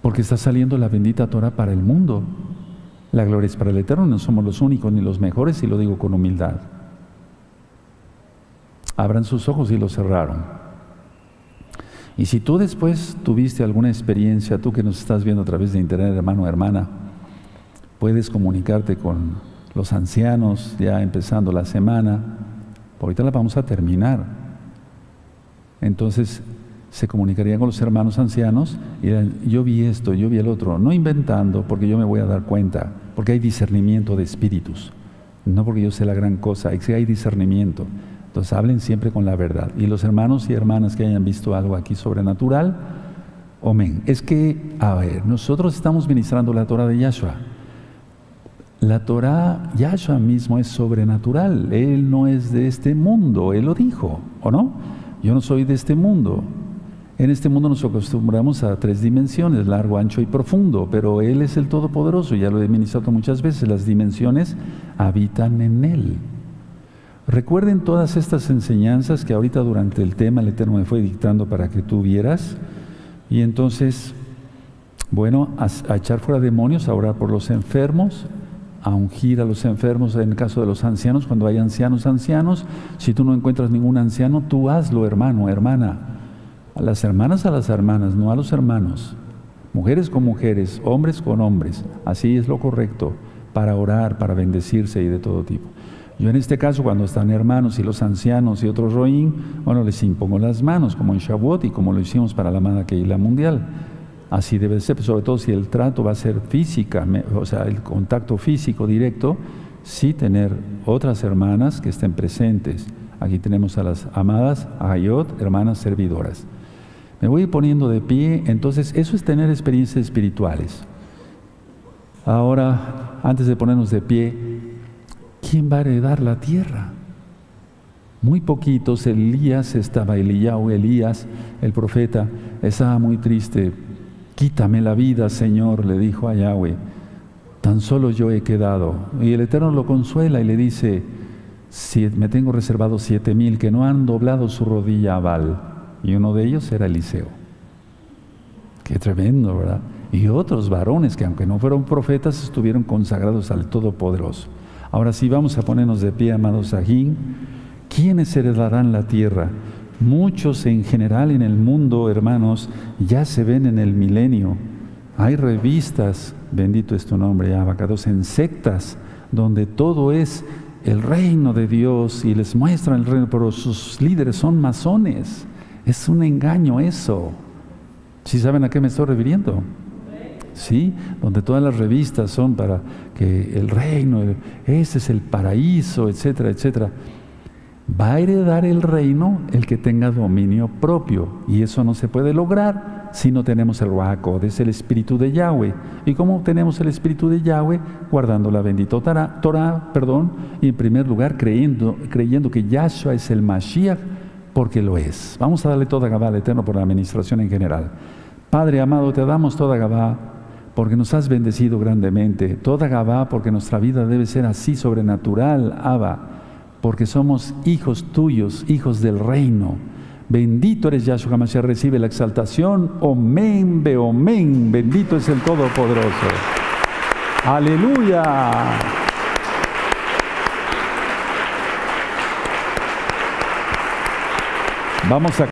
porque está saliendo la bendita Torah para el mundo. La gloria es para el Eterno, no somos los únicos ni los mejores, y lo digo con humildad. Abran sus ojos y los cerraron. Y si tú después tuviste alguna experiencia, tú que nos estás viendo a través de internet, hermano o hermana, puedes comunicarte con los ancianos ya empezando la semana Ahorita la vamos a terminar. Entonces se comunicaría con los hermanos ancianos y dirán, yo vi esto, yo vi el otro, no inventando porque yo me voy a dar cuenta, porque hay discernimiento de espíritus, no porque yo sé la gran cosa, es que hay discernimiento. Entonces hablen siempre con la verdad. Y los hermanos y hermanas que hayan visto algo aquí sobrenatural, amén. Es que, a ver, nosotros estamos ministrando la Torah de Yahshua. La Torah, Yahshua mismo es sobrenatural, Él no es de este mundo, Él lo dijo, ¿o no? Yo no soy de este mundo. En este mundo nos acostumbramos a tres dimensiones, largo, ancho y profundo, pero Él es el Todopoderoso, ya lo he ministrado muchas veces, las dimensiones habitan en Él. Recuerden todas estas enseñanzas que ahorita durante el tema el Eterno me fue dictando para que tú vieras, y entonces, bueno, a, a echar fuera demonios, a orar por los enfermos, a ungir a los enfermos en el caso de los ancianos, cuando hay ancianos, ancianos. Si tú no encuentras ningún anciano, tú hazlo, hermano, hermana. A las hermanas, a las hermanas, no a los hermanos. Mujeres con mujeres, hombres con hombres. Así es lo correcto para orar, para bendecirse y de todo tipo. Yo en este caso, cuando están hermanos y los ancianos y otros roín, bueno, les impongo las manos, como en Shavuot y como lo hicimos para la Amada la Mundial. Así debe ser, sobre todo si el trato va a ser física, o sea, el contacto físico directo, sí tener otras hermanas que estén presentes. Aquí tenemos a las amadas Ayot, hermanas servidoras. Me voy poniendo de pie, entonces eso es tener experiencias espirituales. Ahora, antes de ponernos de pie, ¿quién va a heredar la tierra? Muy poquitos, Elías estaba, o Elías, el profeta, estaba muy triste Quítame la vida, Señor, le dijo a Yahweh. Tan solo yo he quedado. Y el Eterno lo consuela y le dice, me tengo reservado siete mil que no han doblado su rodilla a Baal. Y uno de ellos era Eliseo. Qué tremendo, ¿verdad? Y otros varones que aunque no fueron profetas, estuvieron consagrados al Todopoderoso. Ahora sí, vamos a ponernos de pie, amados Ajín. ¿Quiénes heredarán la tierra? Muchos en general en el mundo, hermanos, ya se ven en el milenio. Hay revistas, bendito es tu nombre, Abacados, en sectas, donde todo es el reino de Dios y les muestran el reino, pero sus líderes son masones. Es un engaño eso. ¿Sí saben a qué me estoy refiriendo? ¿Sí? Donde todas las revistas son para que el reino, ese es el paraíso, etcétera, etcétera va a heredar el reino el que tenga dominio propio. Y eso no se puede lograr si no tenemos el Ruach es el espíritu de Yahweh. ¿Y cómo tenemos el espíritu de Yahweh? Guardando la bendita Torah, perdón, y en primer lugar creyendo, creyendo que Yahshua es el Mashiach, porque lo es. Vamos a darle toda Gabá al Eterno por la administración en general. Padre amado, te damos toda Gabá porque nos has bendecido grandemente. Toda Gabá porque nuestra vida debe ser así sobrenatural, Abba porque somos hijos tuyos, hijos del reino. Bendito eres Yahshua Mashiach, recibe la exaltación. Omen, be omen. Bendito es el Todopoderoso. Aleluya. Vamos a